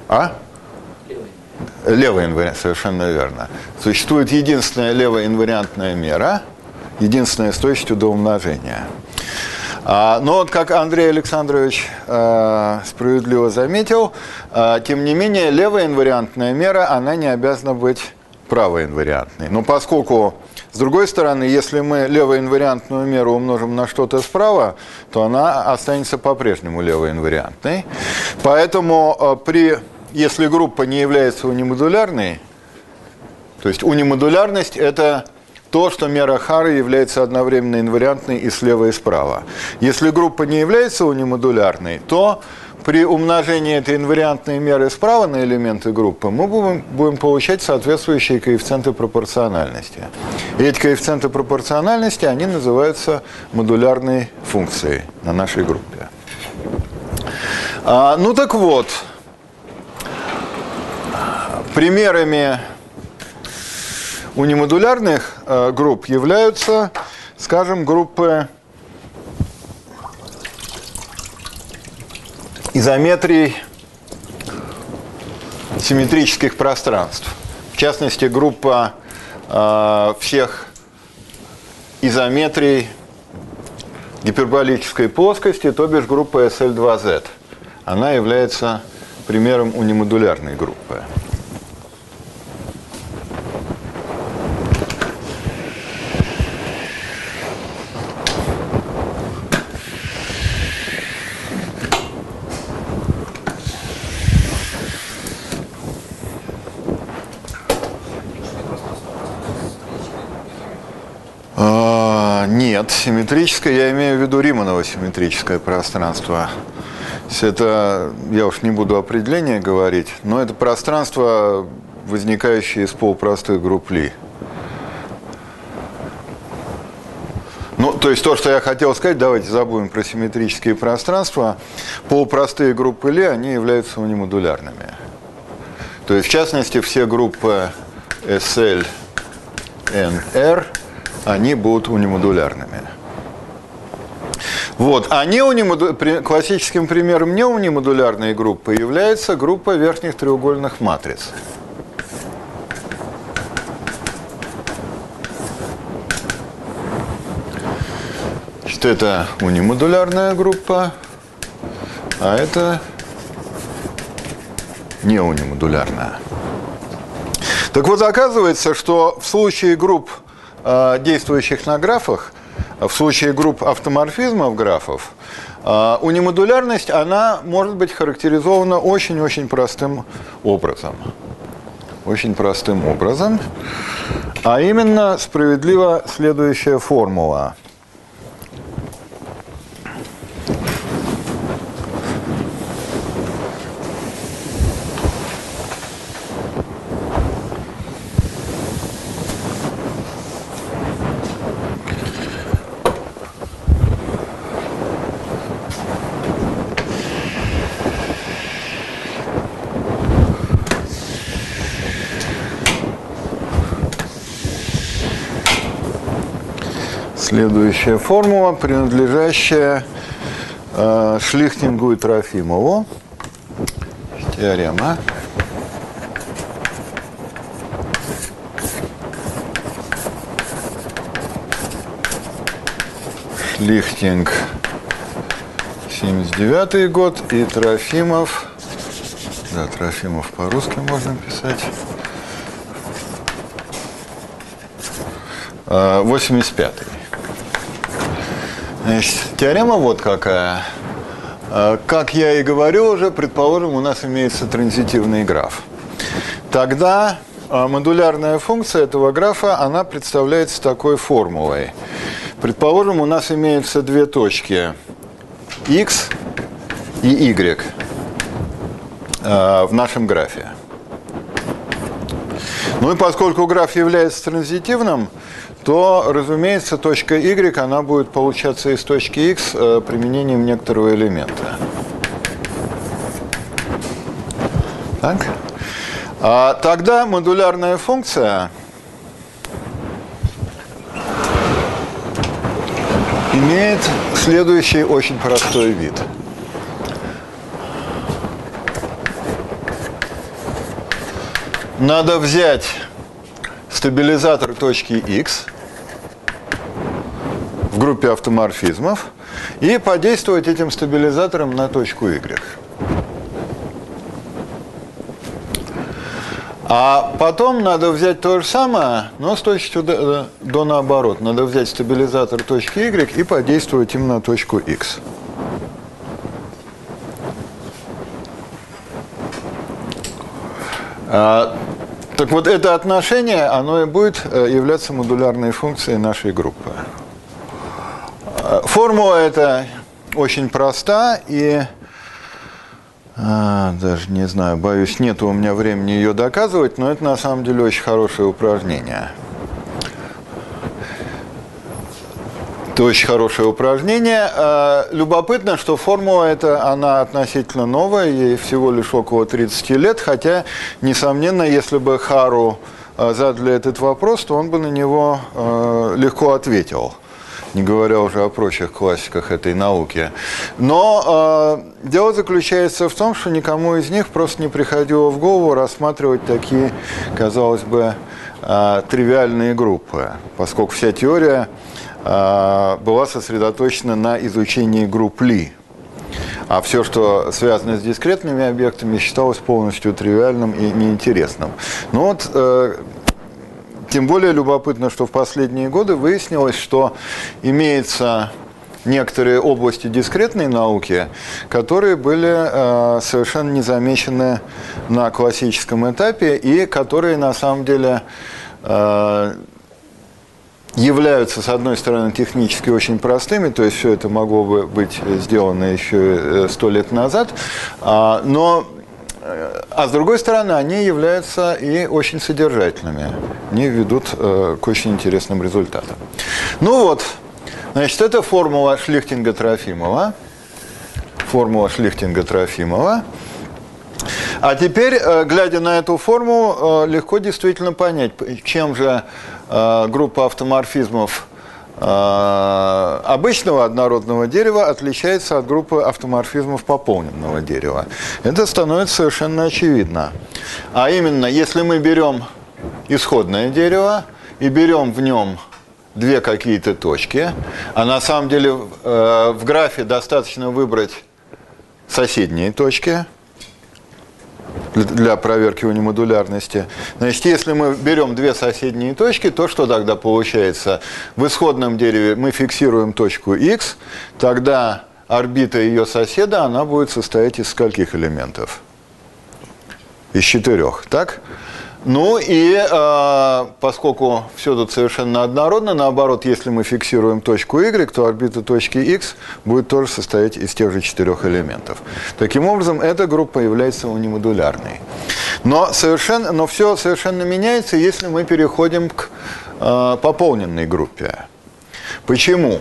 А? Левая инвариант, совершенно верно. Существует единственная левая инвариантная мера, единственная с точностью до умножения. А, но вот как Андрей Александрович э, справедливо заметил, э, тем не менее левая инвариантная мера, она не обязана быть правоинвариантной. Но поскольку, с другой стороны, если мы левоинвариантную меру умножим на что-то справа, то она останется по-прежнему левоинвариантной. Поэтому э, при, если группа не является унимодулярной, то есть унимодулярность – это то, что мера Хары является одновременно инвариантной и слева, и справа. Если группа не является унимодулярной, то при умножении этой инвариантной меры справа на элементы группы мы будем, будем получать соответствующие коэффициенты пропорциональности. И эти коэффициенты пропорциональности, они называются модулярной функцией на нашей группе. А, ну так вот, примерами унимодулярных э, групп являются, скажем, группы изометрий симметрических пространств. В частности, группа э, всех изометрий гиперболической плоскости, то бишь группа SL2Z. Она является примером унимодулярной группы. Нет, симметрическое, я имею в виду Риманово симметрическое пространство. Это, я уж не буду определение говорить, но это пространство, возникающее из полупростых групп Ли. Ну, то есть то, что я хотел сказать, давайте забудем про симметрические пространства. Полупростые группы Ли, они являются унимодулярными. То есть, в частности, все группы SL, NR – они будут унимодулярными. Вот. А неунимоду... классическим примером неунимодулярной группы является группа верхних треугольных матриц. Значит, это унимодулярная группа, а это неунимодулярная. Так вот, оказывается, что в случае групп Э, действующих на графах, в случае групп автоморфизмов графов, э, унимодулярность, она может быть характеризована очень-очень простым образом. Очень простым образом. А именно справедлива следующая формула – следующая формула, принадлежащая э, Шлихтингу и Трофимову. Теорема. Шлихтинг 79 год и Трофимов, да, Трофимов по-русски можно писать, 85 -й. Значит, теорема вот какая. А, как я и говорил уже, предположим, у нас имеется транзитивный граф. Тогда а, модулярная функция этого графа, она представляется такой формулой. Предположим, у нас имеются две точки x и y. э, в нашем графе. Ну и поскольку граф является транзитивным, то, разумеется, точка y, она будет получаться из точки x э, применением некоторого элемента. Так? А тогда модулярная функция имеет следующий очень простой вид. Надо взять стабилизатор точки x группе автоморфизмов и подействовать этим стабилизатором на точку y. А потом надо взять то же самое, но с точностью до, до наоборот. Надо взять стабилизатор точки y и подействовать им на точку x. А, так вот, это отношение, оно и будет э, являться модулярной функцией нашей группы. Формула эта очень проста и а, даже не знаю, боюсь, нет у меня времени ее доказывать, но это на самом деле очень хорошее упражнение. Это очень хорошее упражнение. А, любопытно, что формула эта, она относительно новая, ей всего лишь около 30 лет, хотя, несомненно, если бы Хару а, задали этот вопрос, то он бы на него легко ответил не говоря уже о прочих классиках этой науки. Но э, дело заключается в том, что никому из них просто не приходило в голову рассматривать такие, казалось бы, э, тривиальные группы, поскольку вся теория э, была сосредоточена на изучении групп Ли. А все, что связано с дискретными объектами, считалось полностью тривиальным и неинтересным. Но вот э, тем более любопытно, что в последние годы выяснилось, что имеется некоторые области дискретной науки, которые были э, совершенно не замечены на классическом этапе и которые на самом деле э, являются, с одной стороны, технически очень простыми, то есть все это могло бы быть сделано еще э, сто лет назад, э, но а с другой стороны, они являются и очень содержательными. Они ведут э, к очень интересным результатам. Ну вот, значит, это формула Шлихтинга-Трофимова. Формула Шлихтинга-Трофимова. А теперь, э, глядя на эту формулу, э, легко действительно понять, чем же группа автоморфизмов обычного однородного дерева отличается от группы автоморфизмов пополненного дерева. Это становится совершенно очевидно. А именно, если мы берем исходное дерево и берем в нем две какие-то точки, а на самом деле э, в графе достаточно выбрать соседние точки – для проверки унимодулярности. Значит, если мы берем две соседние точки, то что тогда получается? В исходном дереве мы фиксируем точку x, тогда орбита ее соседа, она будет состоять из скольких элементов? Из четырех, так? Ну и э, поскольку все тут совершенно однородно, наоборот, если мы фиксируем точку y, то орбита точки x будет тоже состоять из тех же четырех элементов. Таким образом, эта группа является унимодулярной. Но, совершенно, но все совершенно меняется, если мы переходим к э, пополненной группе. Почему?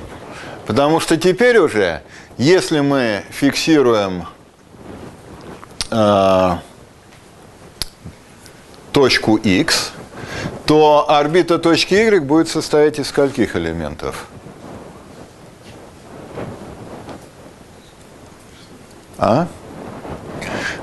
Потому что теперь уже, если мы фиксируем э, точку x, то орбита точки y будет состоять из скольких элементов? А?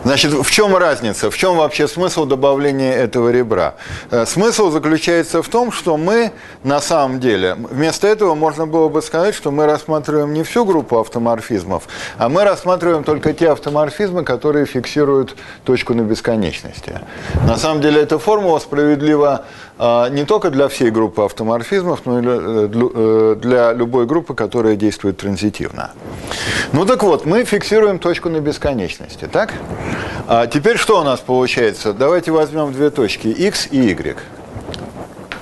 Значит, в чем разница? В чем вообще смысл добавления этого ребра? Э, смысл заключается в том, что мы на самом деле, вместо этого можно было бы сказать, что мы рассматриваем не всю группу автоморфизмов, а мы рассматриваем только те автоморфизмы, которые фиксируют точку на бесконечности. На самом деле эта формула справедлива не только для всей группы автоморфизмов, но и э, для любой группы, которая действует транзитивно. Ну так вот, мы фиксируем точку на бесконечности, так? А теперь что у нас получается? Давайте возьмем две точки, x и y.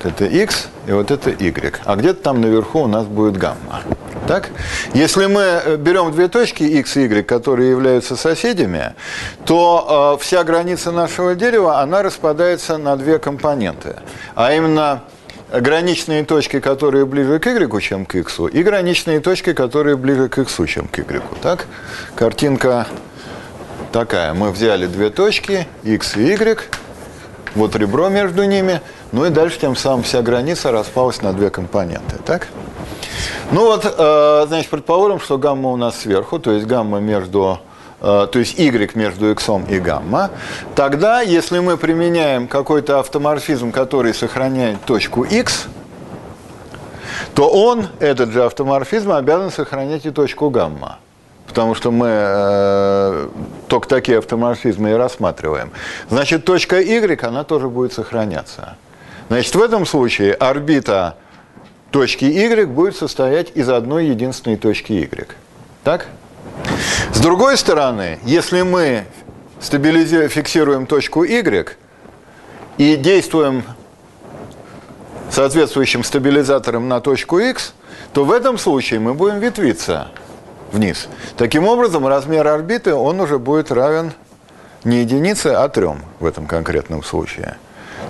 Вот это x и вот это y. А где-то там наверху у нас будет гамма. Так? Если мы э, берем две точки x и y, которые являются соседями, то э, вся граница нашего дерева, она распадается на две компоненты. А именно граничные точки, которые ближе к y, чем к x, и граничные точки, которые ближе к x, чем к y. Так? Картинка такая. Мы взяли две точки, x и y, вот ребро между ними, ну и дальше тем самым вся граница распалась на две компоненты. Так? Ну вот, э, значит, предположим, что гамма у нас сверху, то есть гамма между, э, то есть y между x и гамма. Тогда, если мы применяем какой-то автоморфизм, который сохраняет точку x, то он, этот же автоморфизм, обязан сохранять и точку гамма. Потому что мы э, только такие автоморфизмы и рассматриваем. Значит, точка y, она тоже будет сохраняться. Значит, в этом случае орбита точки y будет состоять из одной единственной точки y. Так? С другой стороны, если мы стабилизируем, фиксируем точку y и действуем соответствующим стабилизатором на точку x, то в этом случае мы будем ветвиться вниз. Таким образом, размер орбиты, он уже будет равен не единице, а трем в этом конкретном случае.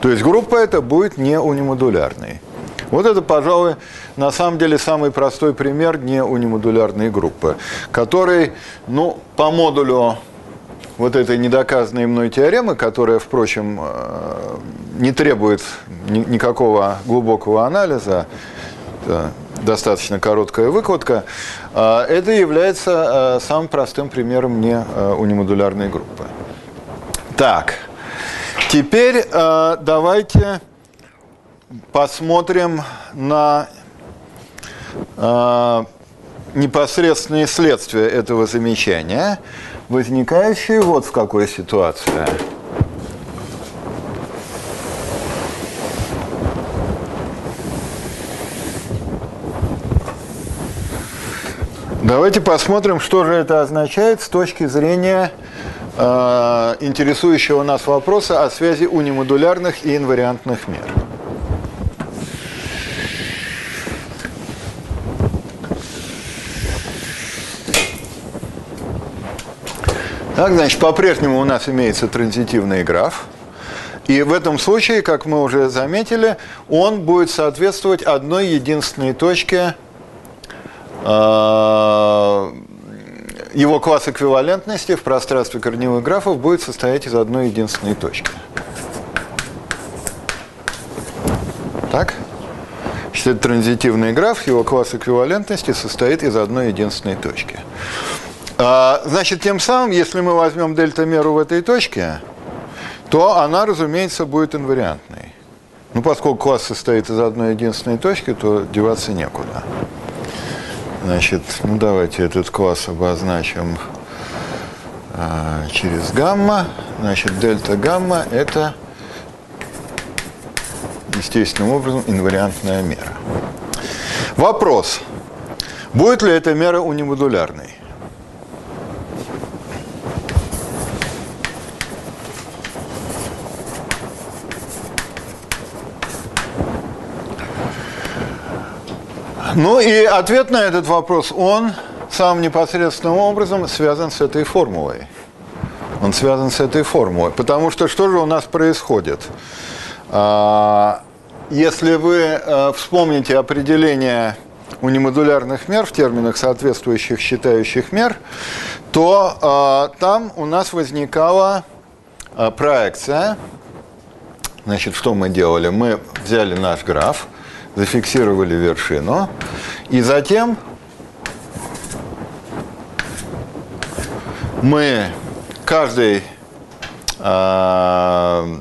То есть группа эта будет не унимодулярной. Вот это, пожалуй, на самом деле самый простой пример не унимодулярной группы, который, ну, по модулю вот этой недоказанной мной теоремы, которая, впрочем, э, не требует никакого глубокого анализа, достаточно короткая выкладка, э, это является э, самым простым примером не унимодулярной группы. Так, теперь давайте посмотрим на э, непосредственные следствия этого замечания, возникающие вот в какой ситуации. Давайте посмотрим, что же это означает с точки зрения э, интересующего нас вопроса о связи унимодулярных и инвариантных мер. Так, значит, по-прежнему у нас имеется транзитивный граф. И в этом случае, как мы уже заметили, он будет соответствовать одной единственной точке э, его класс эквивалентности в пространстве корневых графов будет состоять из одной единственной точки. Так? Значит, это транзитивный граф, его класс эквивалентности состоит из одной единственной точки. А, значит, тем самым, если мы возьмем дельта-меру в этой точке, то она, разумеется, будет инвариантной. Ну, поскольку класс состоит из одной единственной точки, то деваться некуда. Значит, ну давайте этот класс обозначим а, через гамма. Значит, дельта-гамма – это естественным образом инвариантная мера. Вопрос. Будет ли эта мера унимодулярной? Ну и ответ на этот вопрос, он самым непосредственным образом связан с этой формулой. Он связан с этой формулой. Потому что что же у нас происходит? А, если вы э, вспомните определение унимодулярных мер в терминах соответствующих считающих мер, то э, там у нас возникала э, проекция. Значит, что мы делали? Мы взяли наш граф, зафиксировали вершину, и затем мы каждой э,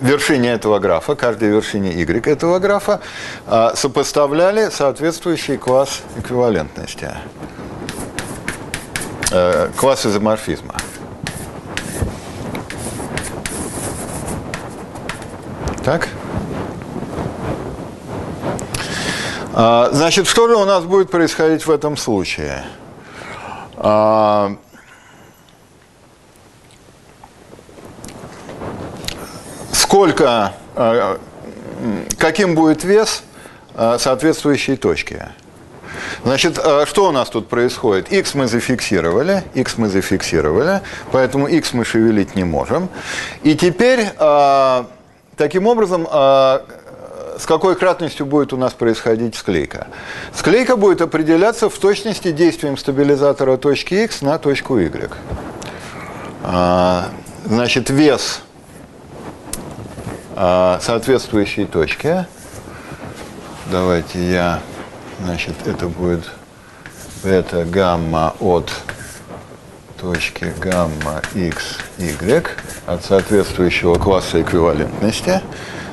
вершине этого графа, каждой вершине y этого графа э, сопоставляли соответствующий класс эквивалентности, э, класс изоморфизма. Так? А, значит, что же у нас будет происходить в этом случае? А, сколько, а, каким будет вес соответствующей точки? Значит, что у нас тут происходит? X мы зафиксировали, X мы зафиксировали, поэтому X мы шевелить не можем. И теперь, таким образом, с какой кратностью будет у нас происходить склейка? Склейка будет определяться в точности действием стабилизатора точки X на точку Y. Значит, вес соответствующей точки. Давайте я Значит, это будет это гамма от точки гамма x, y от соответствующего класса эквивалентности.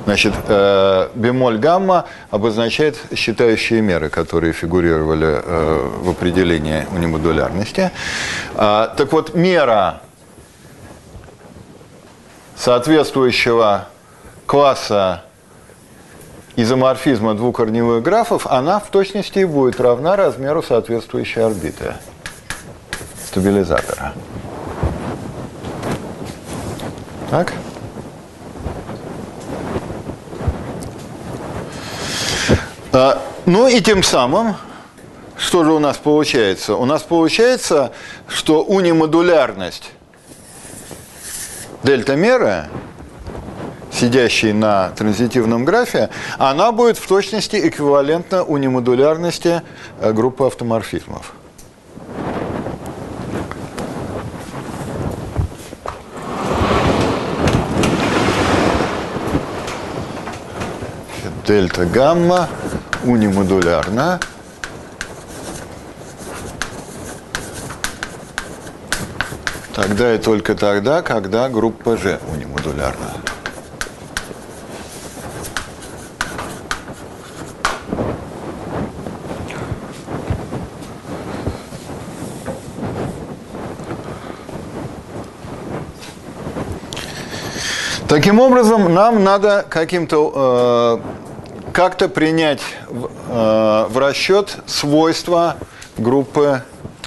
Значит, э, бемоль гамма обозначает считающие меры, которые фигурировали э, в определении унимодулярности. А, так вот, мера соответствующего класса изоморфизма двукорневых графов, она в точности будет равна размеру соответствующей орбиты стабилизатора. Так? Ну и тем самым, что же у нас получается? У нас получается, что унимодулярность дельта меры сидящей на транзитивном графе, она будет в точности эквивалентна унимодулярности э, группы автоморфизмов. Дельта гамма унимодулярна. Тогда и только тогда, когда группа G унимодулярна. Таким образом, нам надо каким-то э, как-то принять в, э, расчет свойства группы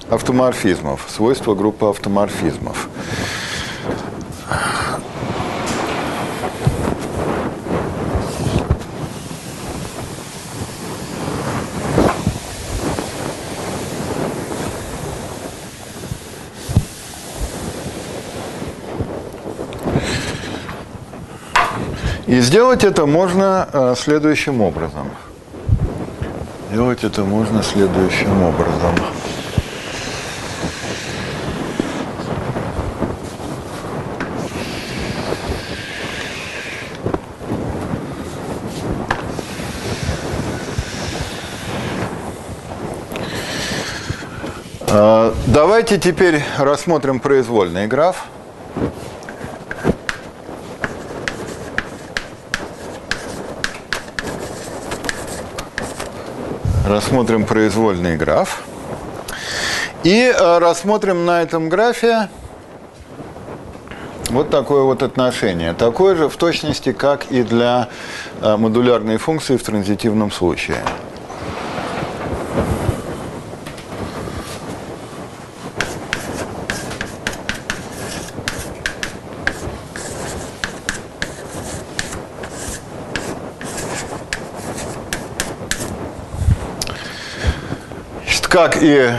автоморфизмов, свойства группы автоморфизмов. Сделать это можно э, следующим образом. Делать это можно следующим образом. Э, давайте теперь рассмотрим произвольный граф. Рассмотрим произвольный граф. И э, рассмотрим на этом графе вот такое вот отношение. Такое же в точности, как и для э, модулярной функции в транзитивном случае. Как и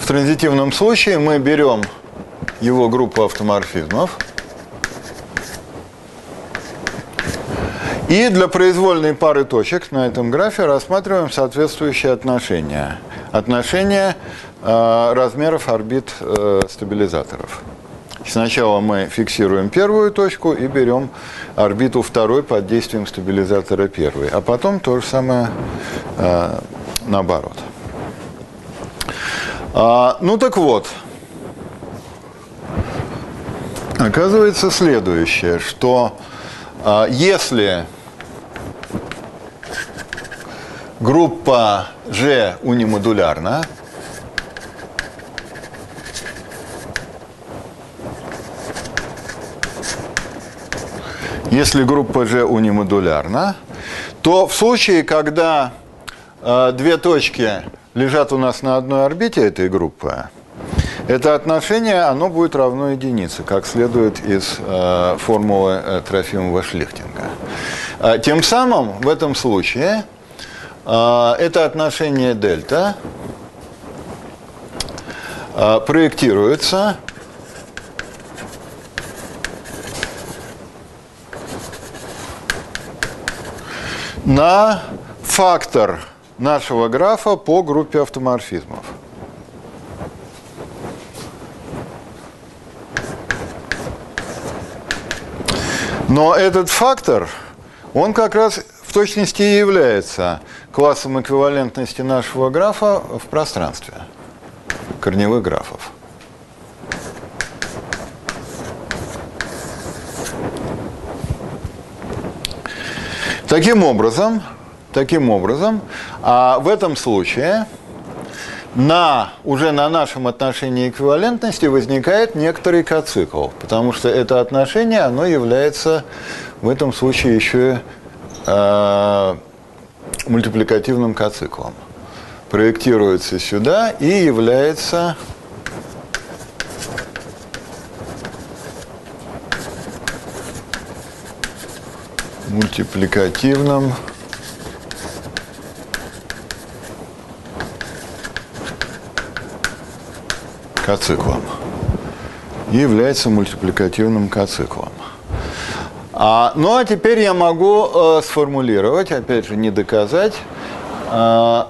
в транзитивном случае, мы берем его группу автоморфизмов. И для произвольной пары точек на этом графе рассматриваем соответствующие отношения. Отношения э, размеров орбит э, стабилизаторов. Сначала мы фиксируем первую точку и берем орбиту второй под действием стабилизатора первой, а потом то же самое э, наоборот. А, ну так вот, оказывается следующее, что а, если группа G унимодулярна, если группа G унимодулярна, то в случае, когда э, две точки лежат у нас на одной орбите этой группы, это отношение, оно будет равно единице, как следует из э, формулы э, Трофимова-Шлихтинга. Э, тем самым, в этом случае, э, это отношение дельта э, проектируется на фактор нашего графа по группе автоморфизмов. Но этот фактор, он как раз в точности и является классом эквивалентности нашего графа в пространстве корневых графов. Таким образом, таким образом, а в этом случае на, уже на нашем отношении эквивалентности возникает некоторый коцикл, потому что это отношение, оно является в этом случае еще э, мультипликативным коциклом. Проектируется сюда и является мультипликативным коциклом и является мультипликативным коциклом. А, ну а теперь я могу э, сформулировать, опять же, не доказать, э,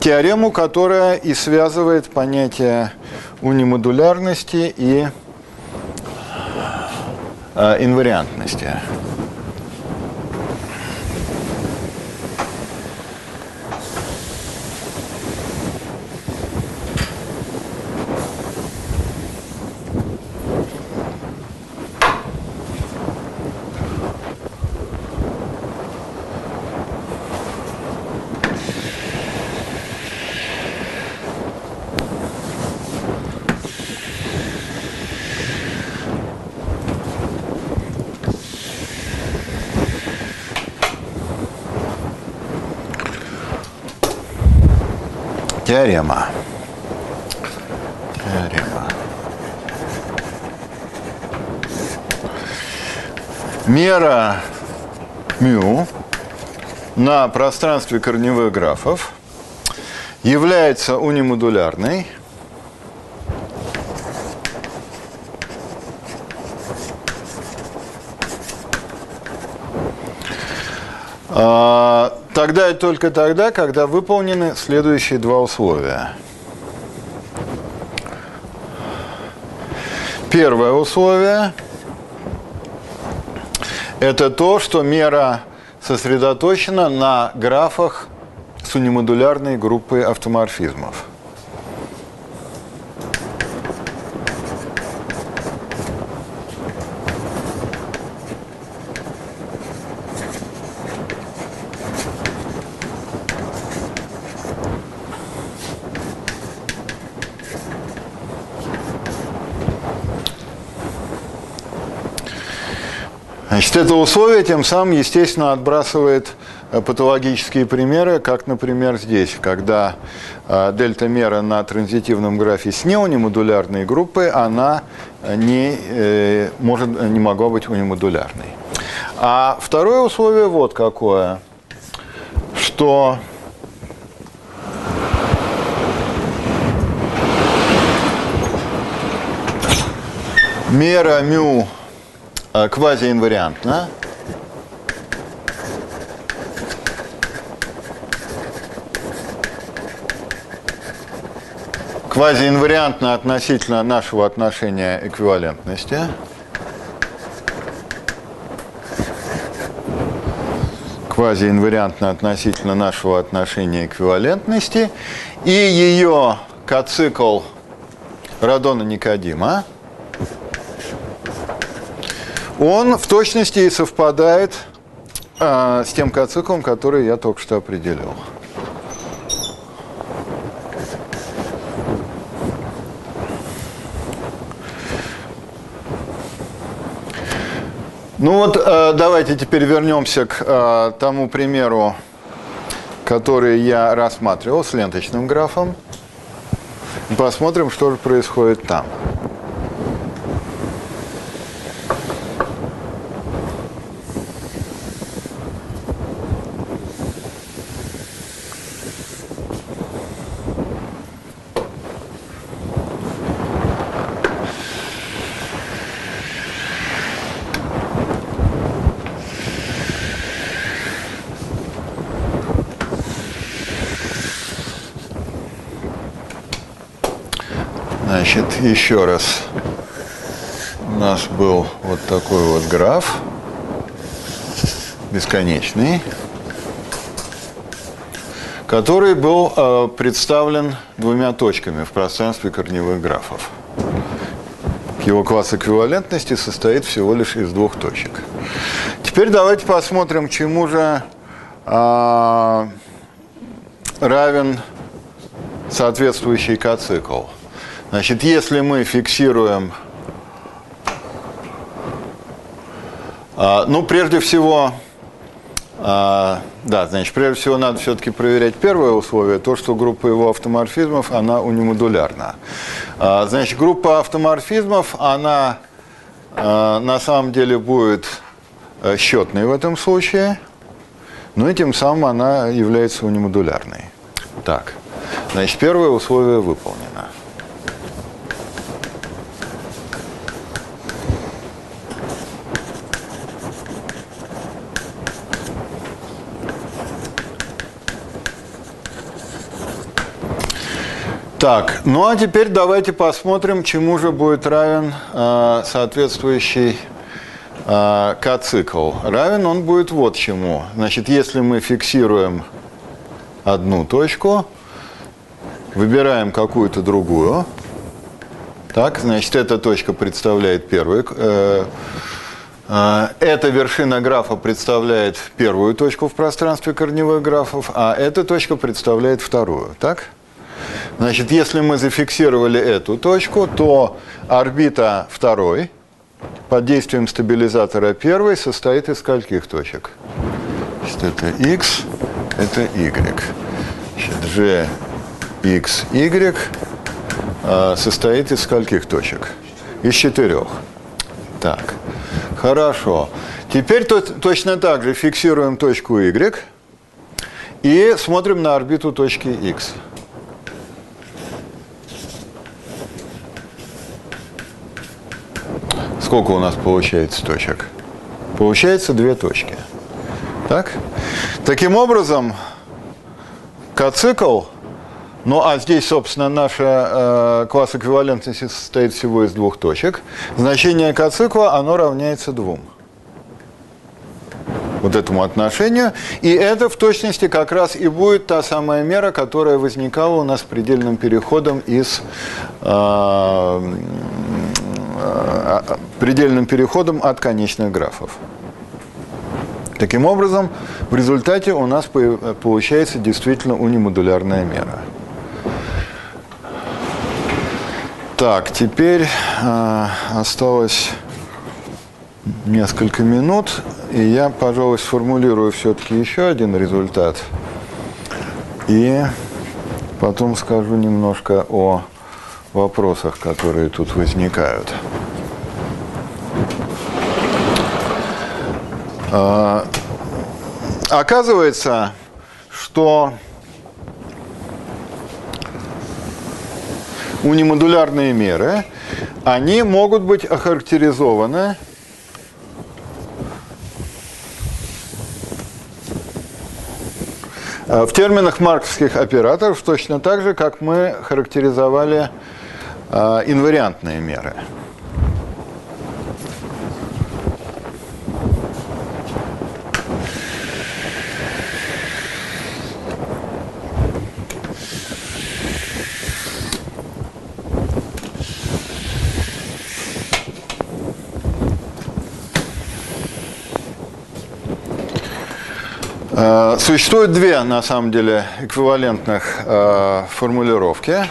теорему, которая и связывает понятие унимодулярности и э, инвариантности. Теорема. Теорема. Мера μ на пространстве корневых графов является унимодулярной и только тогда, когда выполнены следующие два условия. Первое условие – это то, что мера сосредоточена на графах с унимодулярной группой автоморфизмов. Значит, это условие тем самым, естественно, отбрасывает э, патологические примеры, как, например, здесь, когда э, дельта-мера на транзитивном графе с неунимодулярной группой, она не, э, может, не могла быть унимодулярной. А второе условие вот какое, что мера μ Э, квазиинвариантно. Квазиинвариантно относительно нашего отношения эквивалентности. квазиинвариантно относительно нашего отношения эквивалентности и ее коцикл Радона Никодима он в точности и совпадает а, с тем коциклом, который я только что определил. Ну вот, а, давайте теперь вернемся к а, тому примеру, который я рассматривал с ленточным графом. Посмотрим, что же происходит там. Значит, еще раз. У нас был вот такой вот граф, бесконечный, который был э, представлен двумя точками в пространстве корневых графов. Его класс эквивалентности состоит всего лишь из двух точек. Теперь давайте посмотрим, чему же э, равен соответствующий коцикл. Значит, если мы фиксируем, э, ну, прежде всего, а, да, значит, прежде всего надо все-таки проверять первое условие, то, что группа его автоморфизмов, она унимодулярна. А, значит, группа автоморфизмов, она а, на самом деле будет э, счетной в этом случае, но и тем самым она является унимодулярной. Так, значит, первое условие выполнено. Так, ну а теперь давайте посмотрим, чему же будет равен э, соответствующий э, К-цикл. Равен он будет вот чему. Значит, если мы фиксируем одну точку, выбираем какую-то другую, так, значит, эта точка представляет первый, э, э, эта вершина графа представляет первую точку в пространстве корневых графов, а эта точка представляет вторую, так? Значит, если мы зафиксировали эту точку, то орбита второй под действием стабилизатора первой состоит из скольких точек? Значит, это x, это y. Значит, g, x, y а, состоит из скольких точек? Из четырех. Так, хорошо. Теперь то, точно так же фиксируем точку y и смотрим на орбиту точки x. Сколько у нас получается точек? Получается две точки. Так? Таким образом, К-цикл, ну а здесь, собственно, наш э, класс эквивалентности состоит всего из двух точек, значение К-цикла, оно равняется двум вот этому отношению. И это в точности как раз и будет та самая мера, которая возникала у нас предельным переходом из Э, предельным переходом от конечных графов. Таким образом, в результате у нас получается действительно унимодулярная мера. Так, теперь э, осталось несколько минут, и я, пожалуй, сформулирую все-таки еще один результат. И потом скажу немножко о вопросах, которые тут возникают. А, оказывается, что унимодулярные меры, они могут быть охарактеризованы в терминах марксских операторов точно так же, как мы характеризовали а, инвариантные меры. Существует две, на самом деле, эквивалентных э, формулировки.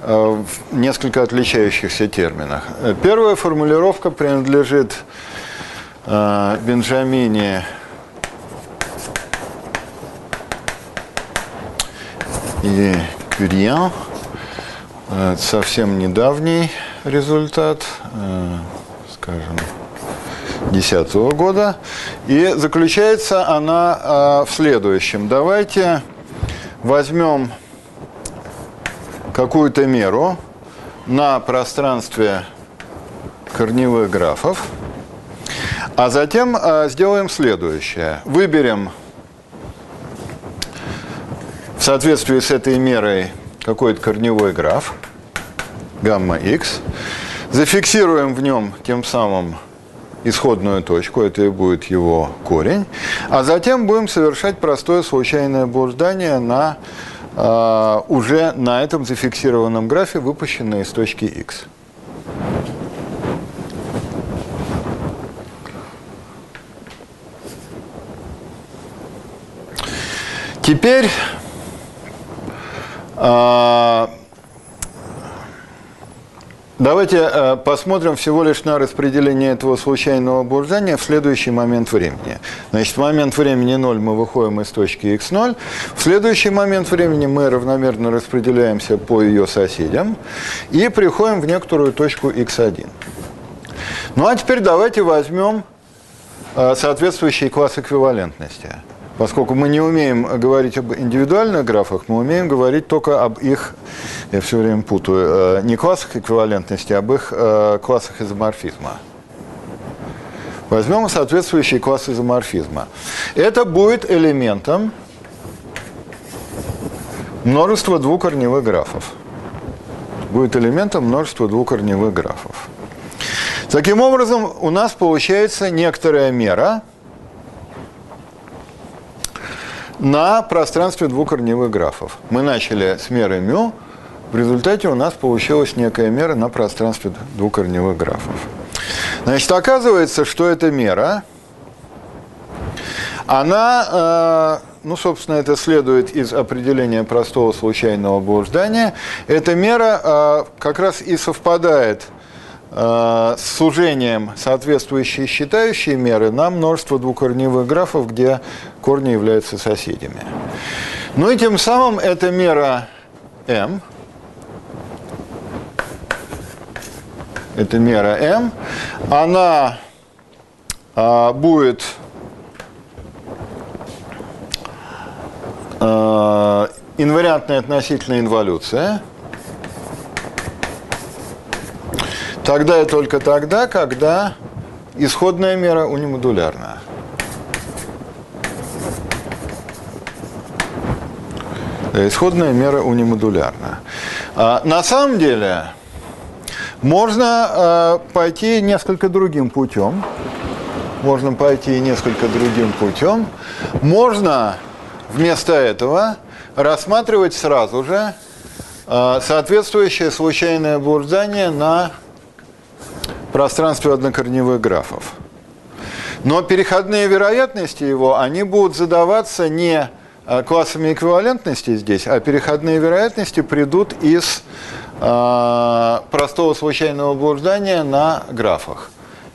Э, в несколько отличающихся терминах. Первая формулировка принадлежит э, Бенджамине и Кюрьян. Это совсем недавний результат, э, скажем, 2010 года. И заключается она в следующем. Давайте возьмем какую-то меру на пространстве корневых графов, а затем э, сделаем следующее. Выберем в соответствии с этой мерой какой-то корневой граф. гамма x, зафиксируем в нем тем самым исходную точку, это и будет его корень, а затем будем совершать простое случайное блуждание на э, уже на этом зафиксированном графе, выпущенное из точки x. Теперь э, Давайте э, посмотрим всего лишь на распределение этого случайного блуждания в следующий момент времени. Значит, в момент времени 0 мы выходим из точки x0. В следующий момент времени мы равномерно распределяемся по ее соседям и приходим в некоторую точку x1. Ну а теперь давайте возьмем э, соответствующий класс эквивалентности. Поскольку мы не умеем говорить об индивидуальных графах, мы умеем говорить только об их, я все время путаю, э, не классах эквивалентности, а об их э, классах изоморфизма. Возьмем соответствующий класс изоморфизма. Это будет элементом множества двукорневых графов. Будет элементом множества двукорневых графов. Таким образом, у нас получается некоторая мера – на пространстве двукорневых графов. Мы начали с меры μ, в результате у нас получилась некая мера на пространстве двукорневых графов. Значит, оказывается, что эта мера, она, э, ну, собственно, это следует из определения простого случайного блуждания, эта мера э, как раз и совпадает Э, с сужением соответствующие считающие меры на множество двукорневых графов, где корни являются соседями. Ну и тем самым эта мера m, это мера m, она а, будет а, инвариантная относительная инволюция – Тогда и только тогда, когда исходная мера унимодулярна. Исходная мера унимодулярна. А, на самом деле можно а, пойти несколько другим путем. Можно пойти несколько другим путем. Можно вместо этого рассматривать сразу же а, соответствующее случайное блуждание на пространстве однокорневых графов. Но переходные вероятности его, они будут задаваться не классами эквивалентности здесь, а переходные вероятности придут из э, простого случайного блуждания на графах.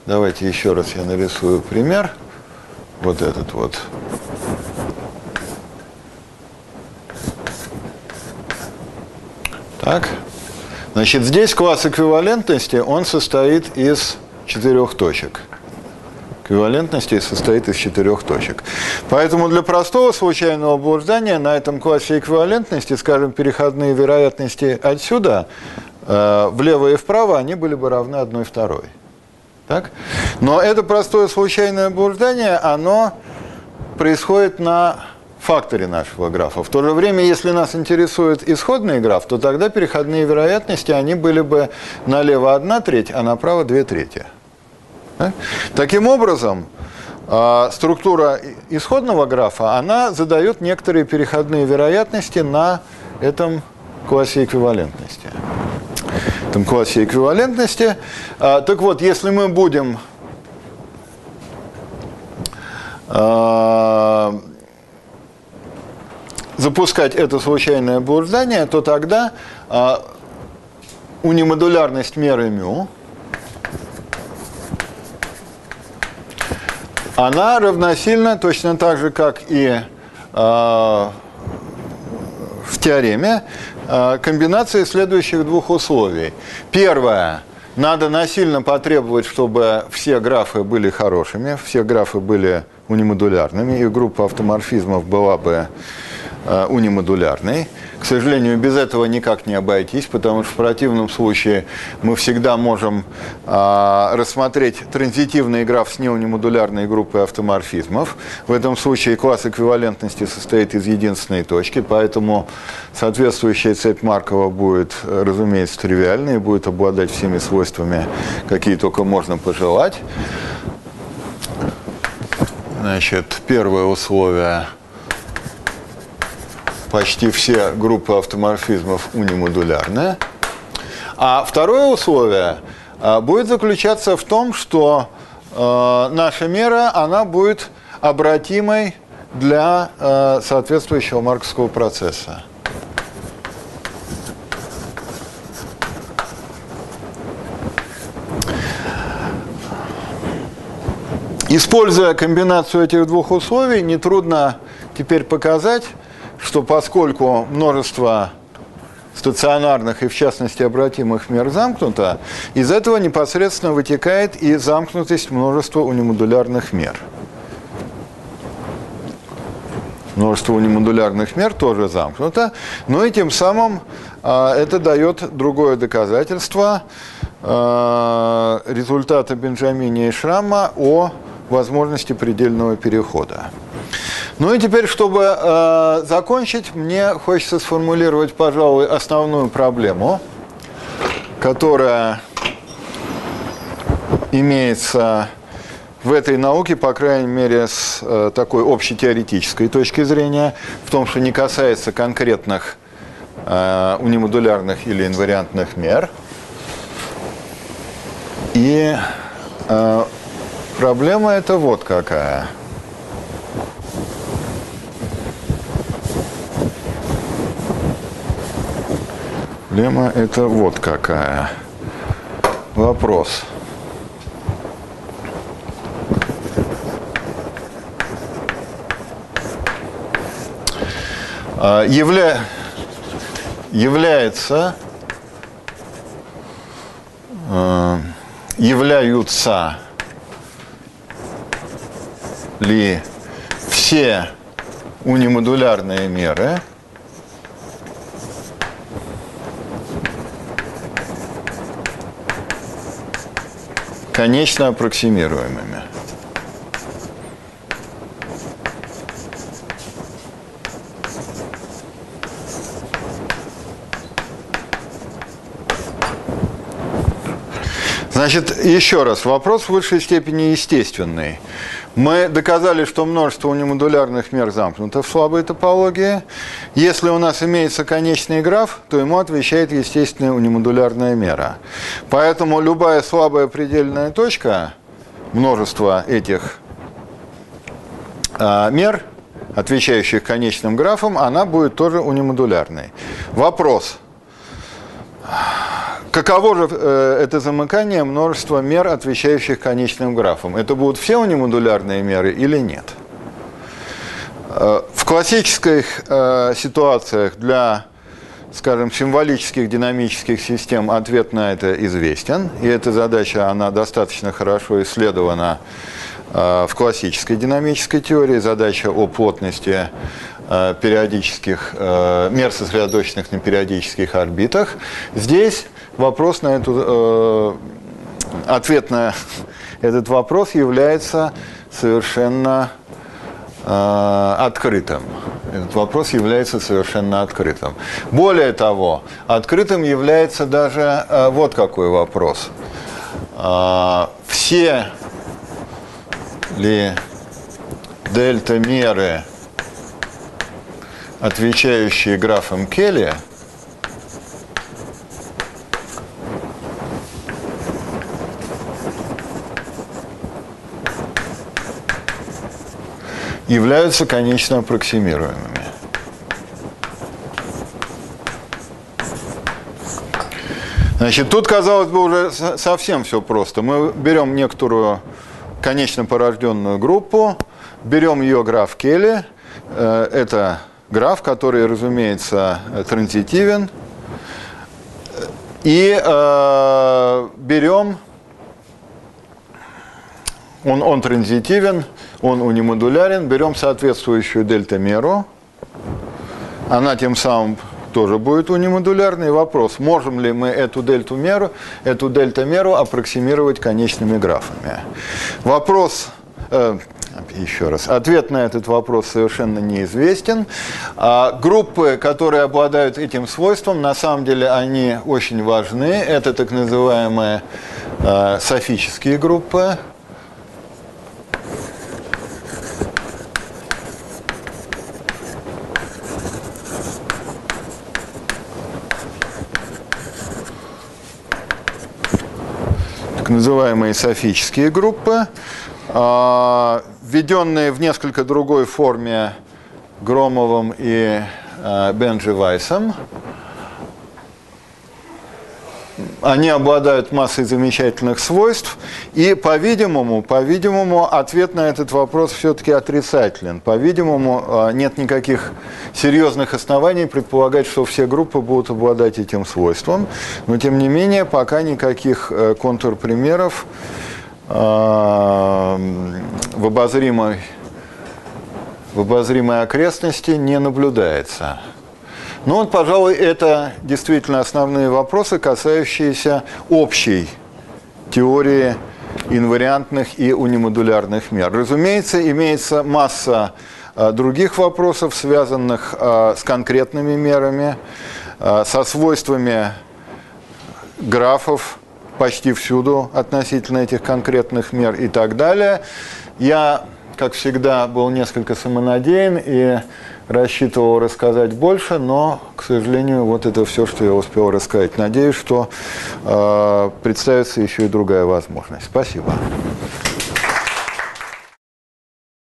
Давайте еще раз я нарисую пример. Вот этот вот. Так. Значит, здесь класс эквивалентности, он состоит из четырех точек. Эквивалентности состоит из четырех точек. Поэтому для простого случайного блуждания на этом классе эквивалентности, скажем, переходные вероятности отсюда, э, влево и вправо, они были бы равны одной второй. Так? Но это простое случайное блуждание, оно происходит на факторе нашего графа. В то же время, если нас интересует исходный граф, то тогда переходные вероятности, они были бы налево 1 треть, а направо 2 трети. Да? Таким образом, а, структура исходного графа, она задает некоторые переходные вероятности на этом классе эквивалентности. Этом классе эквивалентности. А, так вот, если мы будем а, запускать это случайное блуждание, то тогда а, унимодулярность меры μ, она равносильна точно так же, как и а, в теореме, а, комбинации следующих двух условий. Первое. Надо насильно потребовать, чтобы все графы были хорошими, все графы были унимодулярными, и группа автоморфизмов была бы э, унимодулярный. К сожалению, без этого никак не обойтись, потому что в противном случае мы всегда можем э, рассмотреть транзитивный граф с неунимодулярной группой автоморфизмов. В этом случае класс эквивалентности состоит из единственной точки, поэтому соответствующая цепь Маркова будет, разумеется, тривиальной и будет обладать всеми свойствами, какие только можно пожелать. Значит, первое условие. Почти все группы автоморфизмов унимодулярны. А второе условие а, будет заключаться в том, что э, наша мера, она будет обратимой для э, соответствующего марковского процесса. Используя комбинацию этих двух условий, нетрудно теперь показать, что поскольку множество стационарных и, в частности, обратимых мер замкнуто, из этого непосредственно вытекает и замкнутость множества унимодулярных мер. Множество унимодулярных мер тоже замкнуто, но и тем самым э, это дает другое доказательство э, результата Бенджамини и Шрама о возможности предельного перехода. Ну и теперь, чтобы э, закончить, мне хочется сформулировать, пожалуй, основную проблему, которая имеется в этой науке, по крайней мере, с э, такой общетеоретической точки зрения, в том, что не касается конкретных э, унимодулярных или инвариантных мер. И э, Проблема это вот какая. Проблема это вот какая. Вопрос. А, явля... Является а, являются ли все унимодулярные меры конечно аппроксимируемыми. Значит, еще раз, вопрос в высшей степени естественный. Мы доказали, что множество унимодулярных мер замкнуто в слабой топологии. Если у нас имеется конечный граф, то ему отвечает естественная унимодулярная мера. Поэтому любая слабая предельная точка, множество этих э, мер, отвечающих конечным графам, она будет тоже унимодулярной. Вопрос – Каково же э, это замыкание множества мер, отвечающих конечным графам? Это будут все унимодулярные меры или нет? Э, в классических э, ситуациях для, скажем, символических динамических систем ответ на это известен, и эта задача, она достаточно хорошо исследована в классической динамической теории, задача о плотности периодических, мер, сосредоточенных на периодических орбитах. Здесь вопрос на эту, э, ответ на этот вопрос является совершенно э, открытым. Этот вопрос является совершенно открытым. Более того, открытым является даже э, вот какой вопрос. Э, все ли дельта-меры, отвечающие графам Келли, являются конечно аппроксимируемыми. Значит, тут, казалось бы, уже совсем все просто. Мы берем некоторую конечно порожденную группу, берем ее граф Келли, э, это граф, который, разумеется, транзитивен, и э, берем, он, он транзитивен, он унимодулярен, берем соответствующую дельта-меру, Она тем самым тоже будет унимодулярный. Вопрос, можем ли мы эту дельту-меру, эту дельта-меру аппроксимировать конечными графами. Вопрос, э, еще раз, ответ на этот вопрос совершенно неизвестен. А группы, которые обладают этим свойством, на самом деле они очень важны. Это так называемые э, софические группы. так называемые софические группы, а, введенные в несколько другой форме Громовым и а, Бенджи Вайсом. Они обладают массой замечательных свойств, и, по-видимому, по-видимому, ответ на этот вопрос все-таки отрицателен. По-видимому, а, нет никаких серьезных оснований предполагать, что все группы будут обладать этим свойством, но, тем не менее, пока никаких э, контурпримеров а, в обозримой, в обозримой окрестности не наблюдается. Ну вот, пожалуй, это действительно основные вопросы, касающиеся общей теории инвариантных и унимодулярных мер. Разумеется, имеется масса а, других вопросов, связанных а, с конкретными мерами, а, со свойствами графов почти всюду относительно этих конкретных мер и так далее. Я, как всегда, был несколько самонадеян и рассчитывал рассказать больше, но, к сожалению, вот это все, что я успел рассказать. Надеюсь, что э, представится еще и другая возможность. Спасибо.